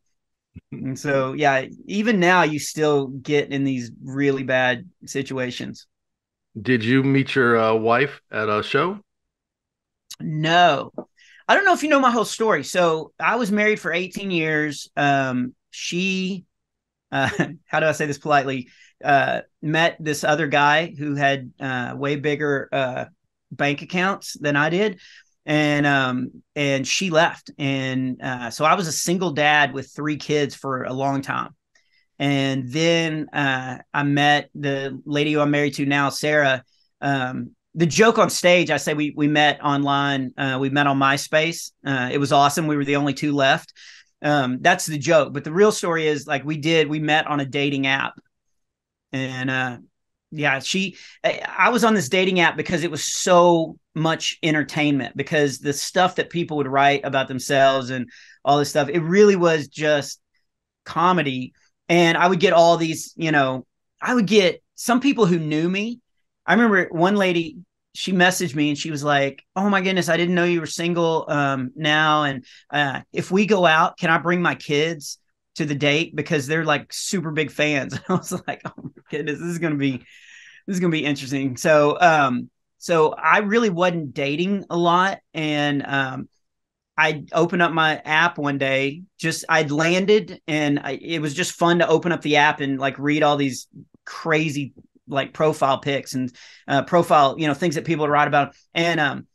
And so, yeah, even now you still get in these really bad situations. Did you meet your uh, wife at a show? No. I don't know if you know my whole story. So I was married for 18 years. Um, she, uh, how do I say this politely? uh, met this other guy who had uh, way bigger uh, bank accounts than I did, and um, and she left, and uh, so I was a single dad with three kids for a long time, and then uh, I met the lady who I'm married to now, Sarah. Um, the joke on stage, I say we we met online. Uh, we met on MySpace. Uh, it was awesome. We were the only two left. Um, that's the joke. But the real story is like we did. We met on a dating app, and uh yeah she i was on this dating app because it was so much entertainment because the stuff that people would write about themselves and all this stuff it really was just comedy and i would get all these you know i would get some people who knew me i remember one lady she messaged me and she was like oh my goodness i didn't know you were single um now and uh if we go out can i bring my kids to the date because they're like super big fans. I was like, oh my goodness, this is gonna be this is gonna be interesting. So um so I really wasn't dating a lot and um I opened up my app one day. Just I'd landed, and I, it was just fun to open up the app and like read all these crazy like profile pics and uh, profile, you know, things that people write about. And um,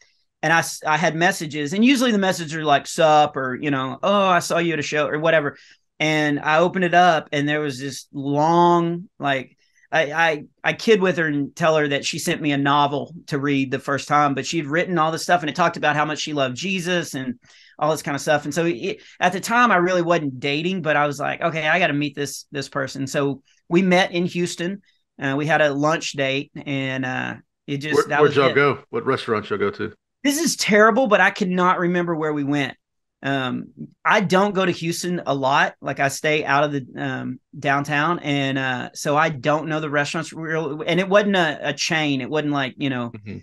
and I I had messages, and usually the messages are like "sup" or you know, "oh, I saw you at a show" or whatever and I opened it up and there was this long like I, I I kid with her and tell her that she sent me a novel to read the first time, but she'd written all this stuff and it talked about how much she loved Jesus and all this kind of stuff. And so it, at the time, I really wasn't dating, but I was like, okay, I got to meet this this person. So we met in Houston. Uh, we had a lunch date, and uh, it just Where, where'd y'all it. go? What restaurant y'all go to? This is terrible, but I cannot remember where we went. Um, I don't go to Houston a lot. Like I stay out of the um, downtown, and uh, so I don't know the restaurants real. And it wasn't a, a chain. It wasn't like you know. Mm-hmm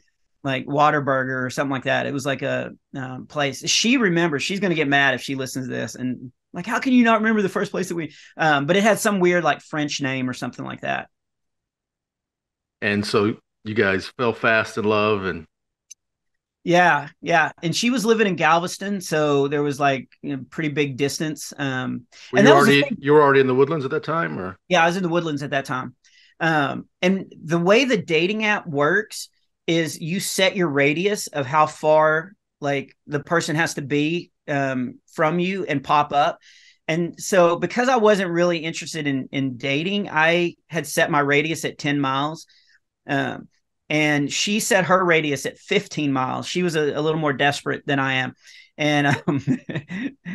like Whataburger or something like that. It was like a um, place. She remembers. She's going to get mad if she listens to this. And like, how can you not remember the first place that we? Um, but it had some weird like French name or something like that. And so you guys fell fast in love and yeah yeah and she was living in galveston so there was like you know, pretty big distance um were and you already you were already in the woodlands at that time or? Yeah i was in the woodlands at that time um and the way the dating app works is you set your radius of how far like the person has to be um from you and pop up and so because i wasn't really interested in in dating i had set my radius at 10 miles um, and she set her radius at 15 miles. She was a, a little more desperate than I am. And um,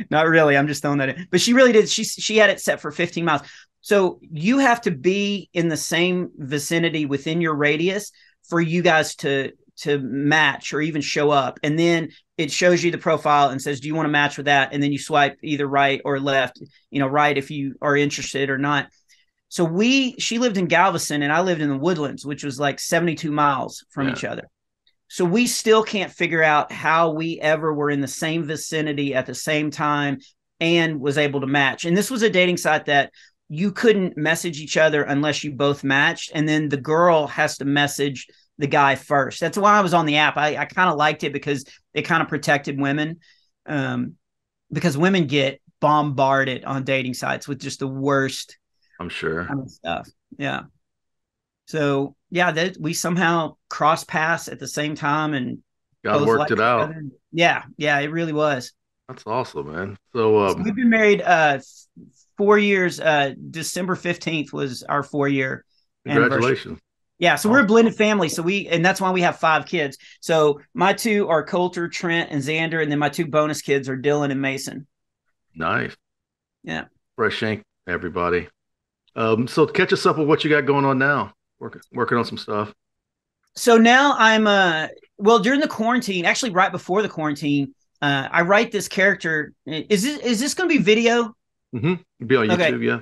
not really, I'm just throwing that in. But she really did. She she had it set for 15 miles. So you have to be in the same vicinity within your radius for you guys to to match or even show up. And then it shows you the profile and says, Do you want to match with that? And then you swipe either right or left, you know, right if you are interested or not. So we, she lived in Galveston and I lived in the Woodlands, which was like 72 miles from yeah. each other. So we still can't figure out how we ever were in the same vicinity at the same time and was able to match. And this was a dating site that you couldn't message each other unless you both matched. And then the girl has to message the guy first. That's why I was on the app. I, I kind of liked it because it kind of protected women. Um, because women get bombarded on dating sites with just the worst I'm sure. Kind of stuff. Yeah. So yeah, that we somehow cross paths at the same time and God worked it out. Yeah, yeah, it really was. That's awesome, man. So, um, so we've been married uh four years. Uh December 15th was our four year Congratulations. Yeah, so we're a blended family. So we and that's why we have five kids. So my two are Coulter, Trent, and Xander, and then my two bonus kids are Dylan and Mason. Nice. Yeah. Fresh shank, everybody. Um, so catch us up with what you got going on now. Working working on some stuff. So now I'm uh well during the quarantine, actually right before the quarantine, uh, I write this character. Is this is this going to be video? Mm-hmm. Be on YouTube, okay. yeah.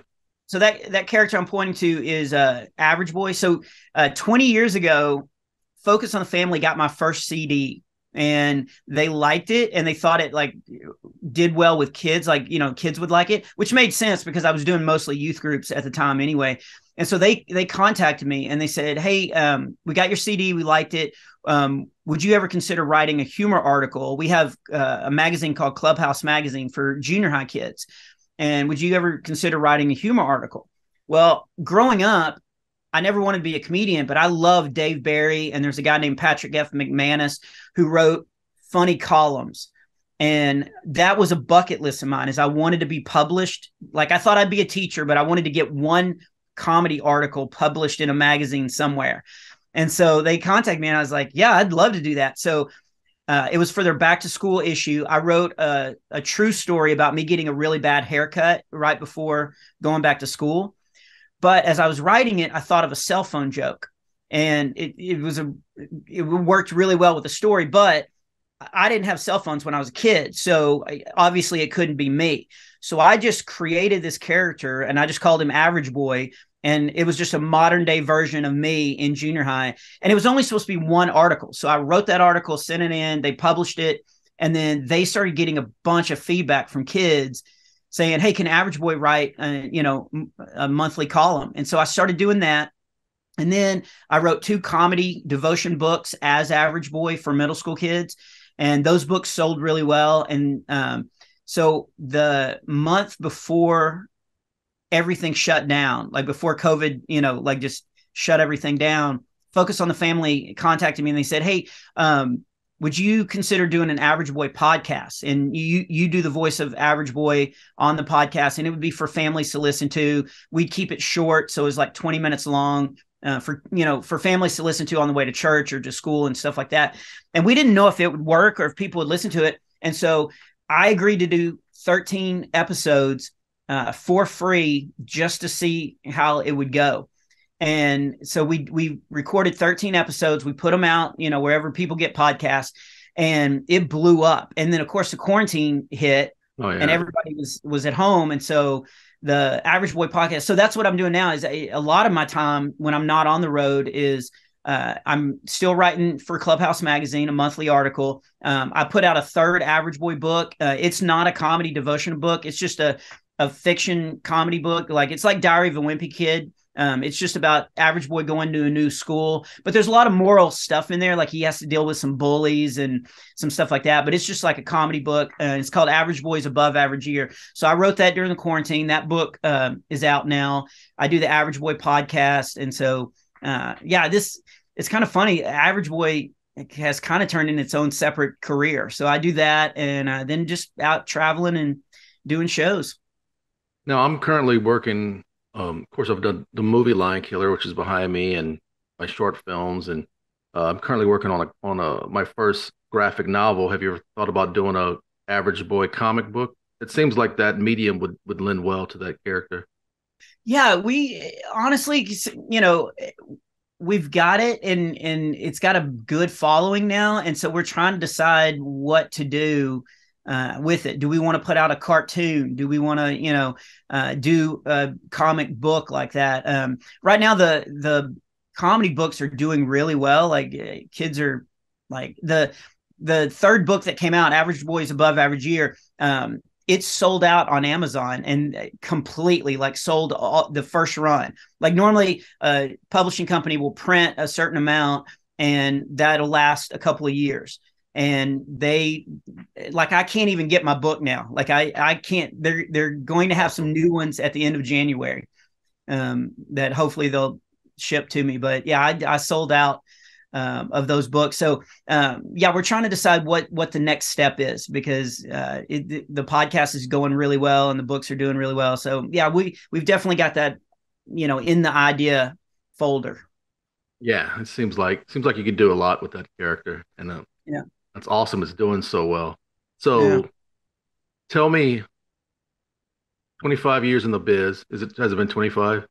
So that that character I'm pointing to is uh Average Boy. So uh 20 years ago, Focus on the Family got my first CD and they liked it and they thought it like did well with kids like you know kids would like it which made sense because i was doing mostly youth groups at the time anyway. And so they they contacted me and they said hey um, we got your cd we liked it. Um, would you ever consider writing a humor article? We have uh, a magazine called clubhouse magazine for junior high kids. And would you ever consider writing a humor article? Well growing up I never wanted to be a comedian, but I love Dave Barry. And there's a guy named Patrick F. McManus who wrote funny columns. And that was a bucket list of mine is I wanted to be published. Like I thought I'd be a teacher, but I wanted to get one comedy article published in a magazine somewhere. And so they contacted me and I was like, yeah, I'd love to do that. So uh, it was for their back to school issue. I wrote a, a true story about me getting a really bad haircut right before going back to school but as I was writing it, I thought of a cell phone joke, and it it was a it worked really well with the story. But I didn't have cell phones when I was a kid, so obviously it couldn't be me. So I just created this character, and I just called him Average Boy, and it was just a modern day version of me in junior high. And it was only supposed to be one article, so I wrote that article, sent it in, they published it, and then they started getting a bunch of feedback from kids saying, "Hey, can Average Boy write, a, you know, a monthly column?" And so I started doing that. And then I wrote two comedy devotion books as Average Boy for middle school kids, and those books sold really well. And um, so the month before everything shut down, like before COVID, you know, like just shut everything down, Focus on the Family contacted me and they said, "Hey, um, would you consider doing an average boy podcast? And you you do the voice of average boy on the podcast and it would be for families to listen to. We'd keep it short so it was like 20 minutes long uh, for you know for families to listen to on the way to church or to school and stuff like that. And we didn't know if it would work or if people would listen to it. And so I agreed to do 13 episodes uh, for free just to see how it would go. And so we we recorded 13 episodes. We put them out, you know, wherever people get podcasts, and it blew up. And then of course the quarantine hit, oh, yeah. and everybody was was at home, and so the Average Boy podcast. So that's what I'm doing now. Is a, a lot of my time when I'm not on the road is uh, I'm still writing for Clubhouse Magazine, a monthly article. Um, I put out a third Average Boy book. Uh, it's not a comedy devotion book. It's just a a fiction comedy book. Like it's like Diary of a Wimpy Kid. Um, it's just about average boy going to a new school, but there's a lot of moral stuff in there. Like he has to deal with some bullies and some stuff like that. But it's just like a comedy book. Uh, it's called Average Boys Above Average Year. So I wrote that during the quarantine. That book uh, is out now. I do the Average Boy podcast, and so uh, yeah, this it's kind of funny. Average Boy has kind of turned in its own separate career. So I do that, and uh, then just out traveling and doing shows. Now I'm currently working um, of course, I've done the movie Lion Killer, which is behind me, and my short films, and uh, I'm currently working on a on a my first graphic novel. Have you ever thought about doing a average boy comic book? It seems like that medium would would lend well to that character. Yeah, we honestly, you know, we've got it, and and it's got a good following now, and so we're trying to decide what to do uh, with it? Do we want to put out a cartoon? Do we want to, you know, uh, do a comic book like that? Um, right now, the the comedy books are doing really well. Like uh, kids are like the the third book that came out, Average Boys Above Average Year. Um, it's sold out on Amazon and completely like sold all, the first run. Like normally, a publishing company will print a certain amount and that'll last a couple of years and they like I can't even get my book now. Like I I can't. They're they're going to have some new ones at the end of January um, that hopefully they'll ship to me. But yeah, I, I sold out um, of those books. So um, yeah, we're trying to decide what what the next step is because uh, it, the podcast is going really well and the books are doing really well. So yeah, we we've definitely got that you know in the idea folder. Yeah, it seems like seems like you could do a lot with that character, and uh, yeah, that's awesome. It's doing so well. So yeah. tell me 25 years in the biz. Is it has it been 25?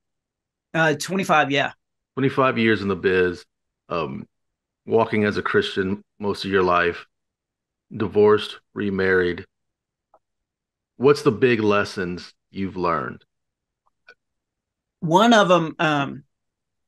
Uh 25, yeah. 25 years in the biz. Um walking as a Christian most of your life, divorced, remarried. What's the big lessons you've learned? One of them um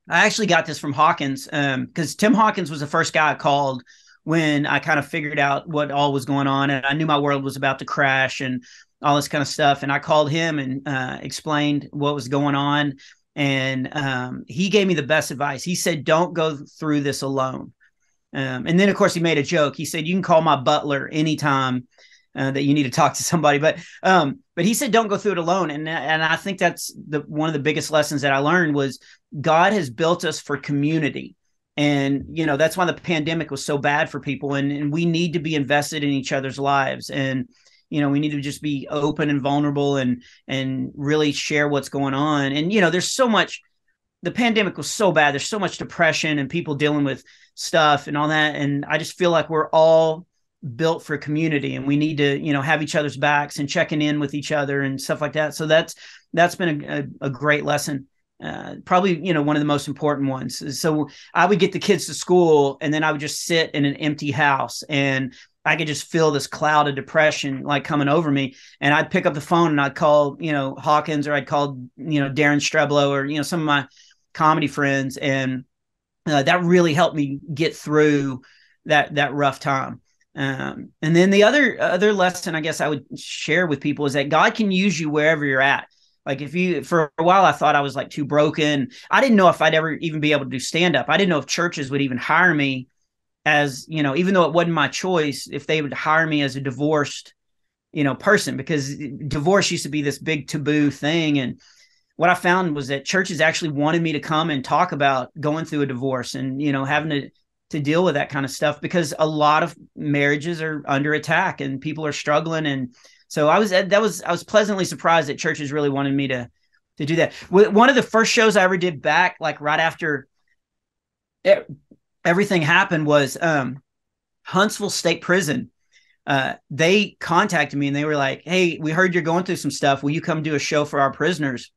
I actually got this from Hawkins um because Tim Hawkins was the first guy I called when I kind of figured out what all was going on and I knew my world was about to crash and all this kind of stuff. And I called him and uh, explained what was going on. And um, he gave me the best advice. He said, Don't go through this alone. Um, and then, of course, he made a joke. He said, You can call my butler anytime. Uh, that you need to talk to somebody, but um, but he said don't go through it alone, and and I think that's the one of the biggest lessons that I learned was God has built us for community, and you know that's why the pandemic was so bad for people and, and we need to be invested in each other's lives. And you know we need to just be open and vulnerable and and really share what's going on. And you know there's so much the pandemic was so bad. There's so much depression and people dealing with stuff and all that. And i just feel like we're all built for community and we need to you know have each other's backs and checking in with each other and stuff like that. So that's that's been a, a, a great lesson uh, probably you know one of the most important ones. So I would get the kids to school, and then I would just sit in an empty house, and I could just feel this cloud of depression like coming over me. And I'd pick up the phone and I'd call you know Hawkins or I'd call you know Daren Streblow or you know some of my comedy friends, and uh, that really helped me get through that that rough time. Um, and then the other other lesson I guess I would share with people is that God can use you wherever you're at. Like if you for a while I thought I was like too broken. I didn't know if I'd ever even be able to do stand up. I didn't know if churches would even hire me as, you know, even though it wasn't my choice, if they would hire me as a divorced, you know, person because divorce used to be this big taboo thing and what I found was that churches actually wanted me to come and talk about going through a divorce and, you know, having to to deal with that kind of stuff because a lot of marriages are under attack and people are struggling and so I was that was I was pleasantly surprised that churches really wanted me to to do that. One of the first shows I ever did back, like right after everything happened, was um, Huntsville State Prison. uh, they contacted me and they were like, "Hey, we heard you're going through some stuff. Will you come do a show for our prisoners?"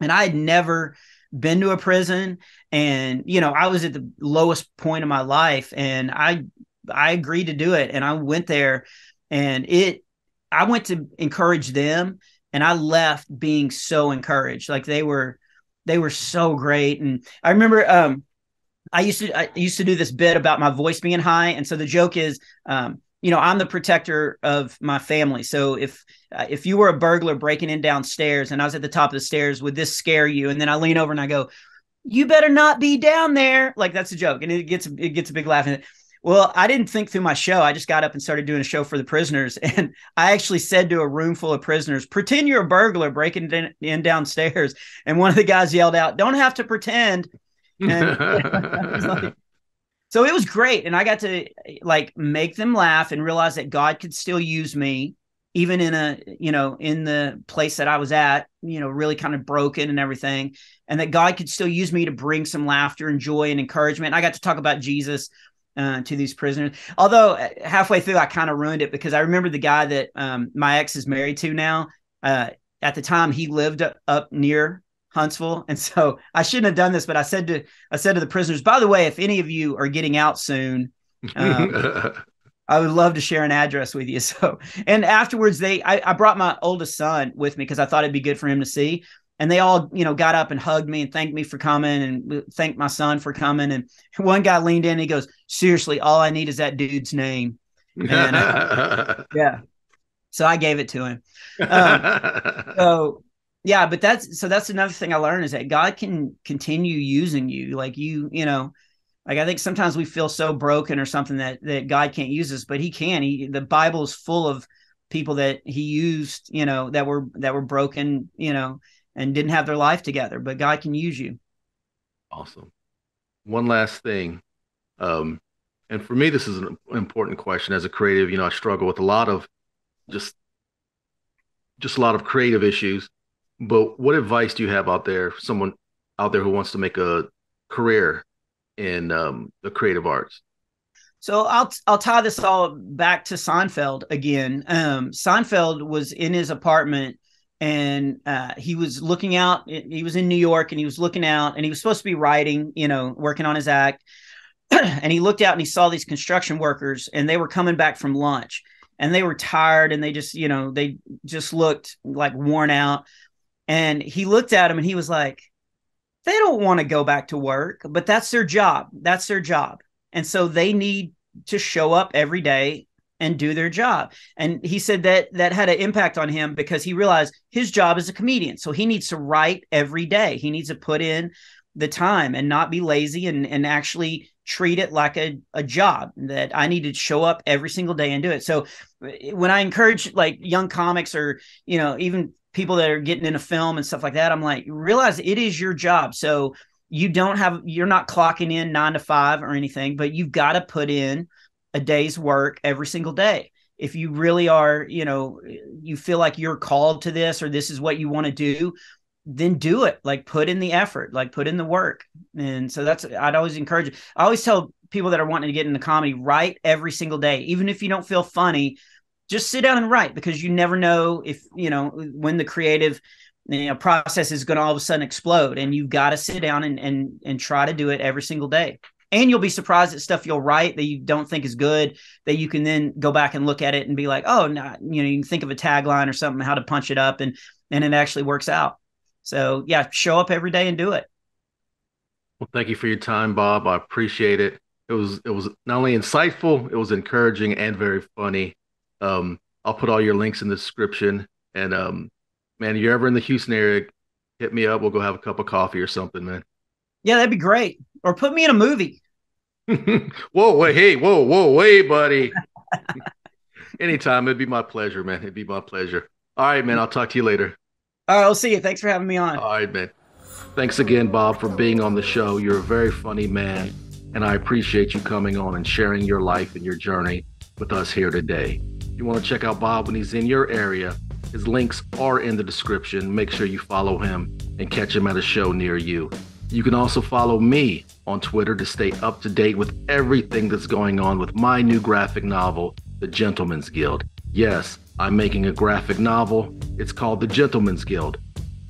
And I had never been to a prison, and you know, I was at the lowest point of my life, and I I agreed to do it, and I went there, and it I went to encourage them, and I left being so encouraged. Like they were they were so great, and I remember um I used to I used to do this bit about my voice being high, and so the joke is um you know i'm the protector of my family. So if uh, if you were a burglar breaking in downstairs and i was at the top of the stairs would this scare you? And then i lean over and i go you better not be down there. Like that's a joke. And it gets it gets a big laugh. And well i didn't think through my show. I just got up and started doing a show for the prisoners. And i actually said to a room full of prisoners pretend you're a burglar breaking in downstairs. And one of the guys yelled out don't have to pretend. And so it was great. And i got to like make them laugh and realize that god could still use me even in a you know in the place that i was at you know really kind of broken and everything and that god could still use me to bring some laughter and joy and encouragement. I got to talk about jesus uh, to these prisoners although uh, halfway through i kind of ruined it because i remember the guy that um, my ex is married to now uh, at the time he lived up near Huntsville. And so I shouldn't have done this, but I said to I said to the prisoners, by the way, if any of you are getting out soon, um, I would love to share an address with you. So and afterwards they I, I brought my oldest son with me because I thought it'd be good for him to see. And they all, you know, got up and hugged me and thanked me for coming and thanked my son for coming. And one guy leaned in and he goes, Seriously, all I need is that dude's name. And I, yeah. So I gave it to him. Um, so yeah but that's so that's another thing i learned is that god can continue using you like you you know like i think sometimes we feel so broken or something that that god can't use us but he can he the bible is full of people that he used you know that were that were broken you know and didn't have their life together but god can use you awesome one last thing um and for me this is an important question as a creative you know i struggle with a lot of just just a lot of creative issues but what advice do you have out there, someone out there who wants to make a career in um, the creative arts? So I'll I'll tie this all back to Seinfeld again. Um, Seinfeld was in his apartment and uh, he was looking out. He was in New York and he was looking out and he was supposed to be writing, you know, working on his act. and he looked out and he saw these construction workers and they were coming back from lunch and they were tired and they just, you know, they just looked like worn out. And he looked at him and he was like, they don't want to go back to work, but that's their job. That's their job. And so they need to show up every day and do their job. And he said that that had an impact on him because he realized his job is a comedian. So he needs to write every day. He needs to put in the time and not be lazy and, and actually treat it like a, a job that I need to show up every single day and do it. So eh, when I encourage like young comics or, you know, even people that are getting into film and stuff like that, I'm like, realize it is your job. So you don't have, you're not clocking in nine to five or anything, but you've got to put in a day's work every single day. If you really are, you know, you feel like you're called to this or this is what you want to do, then do it. Like put in the effort, like put in the work. And so that's, I'd always encourage, I always tell people that are wanting to get into comedy, write every single day. Even if you don't feel funny, just sit down and write because you never know if you know when the creative you know process is going to all of a sudden explode and you've got to sit down and and and try to do it every single day and you'll be surprised at stuff you'll write that you don't think is good that you can then go back and look at it and be like oh no you know you can think of a tagline or something how to punch it up and and it actually works out so yeah show up every day and do it well thank you for your time bob i appreciate it it was it was not only insightful it was encouraging and very funny um, I'll put all your links in the description. And um, man, if you're ever in the Houston area, hit me up. We'll go have a cup of coffee or something, man. Yeah, that'd be great. Or put me in a movie. whoa, wait, hey, whoa, whoa, wait, buddy. Anytime, it'd be my pleasure, man. It'd be my pleasure. All right, man. I'll talk to you later. All right, I'll see you. Thanks for having me on. All right, man. Thanks again, Bob, for being on the show. You're a very funny man, and I appreciate you coming on and sharing your life and your journey with us here today you want to check out Bob when he's in your area, his links are in the description. Make sure you follow him and catch him at a show near you. You can also follow me on Twitter to stay up to date with everything that's going on with my new graphic novel, The Gentleman's Guild. Yes, I'm making a graphic novel. It's called The Gentleman's Guild.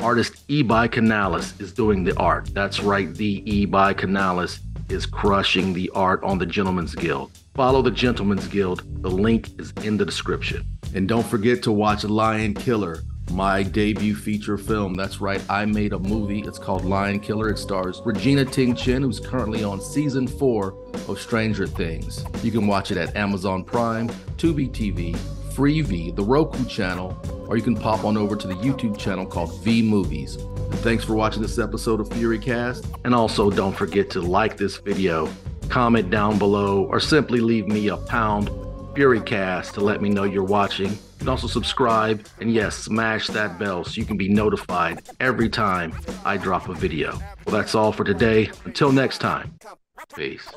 Artist Ebi Canalis is doing the art. That's right, the Ebi Canalis is crushing the art on the Gentleman's Guild. Follow the Gentleman's Guild. The link is in the description. And don't forget to watch Lion Killer, my debut feature film. That's right, I made a movie. It's called Lion Killer. It stars Regina Ting Chen, who's currently on season four of Stranger Things. You can watch it at Amazon Prime, Tubi TV, Freevee, the Roku channel, or you can pop on over to the YouTube channel called V Movies. Thanks for watching this episode of FuryCast. And also, don't forget to like this video, comment down below, or simply leave me a pound FuryCast to let me know you're watching. You can also subscribe and yes, smash that bell so you can be notified every time I drop a video. Well, that's all for today. Until next time, peace.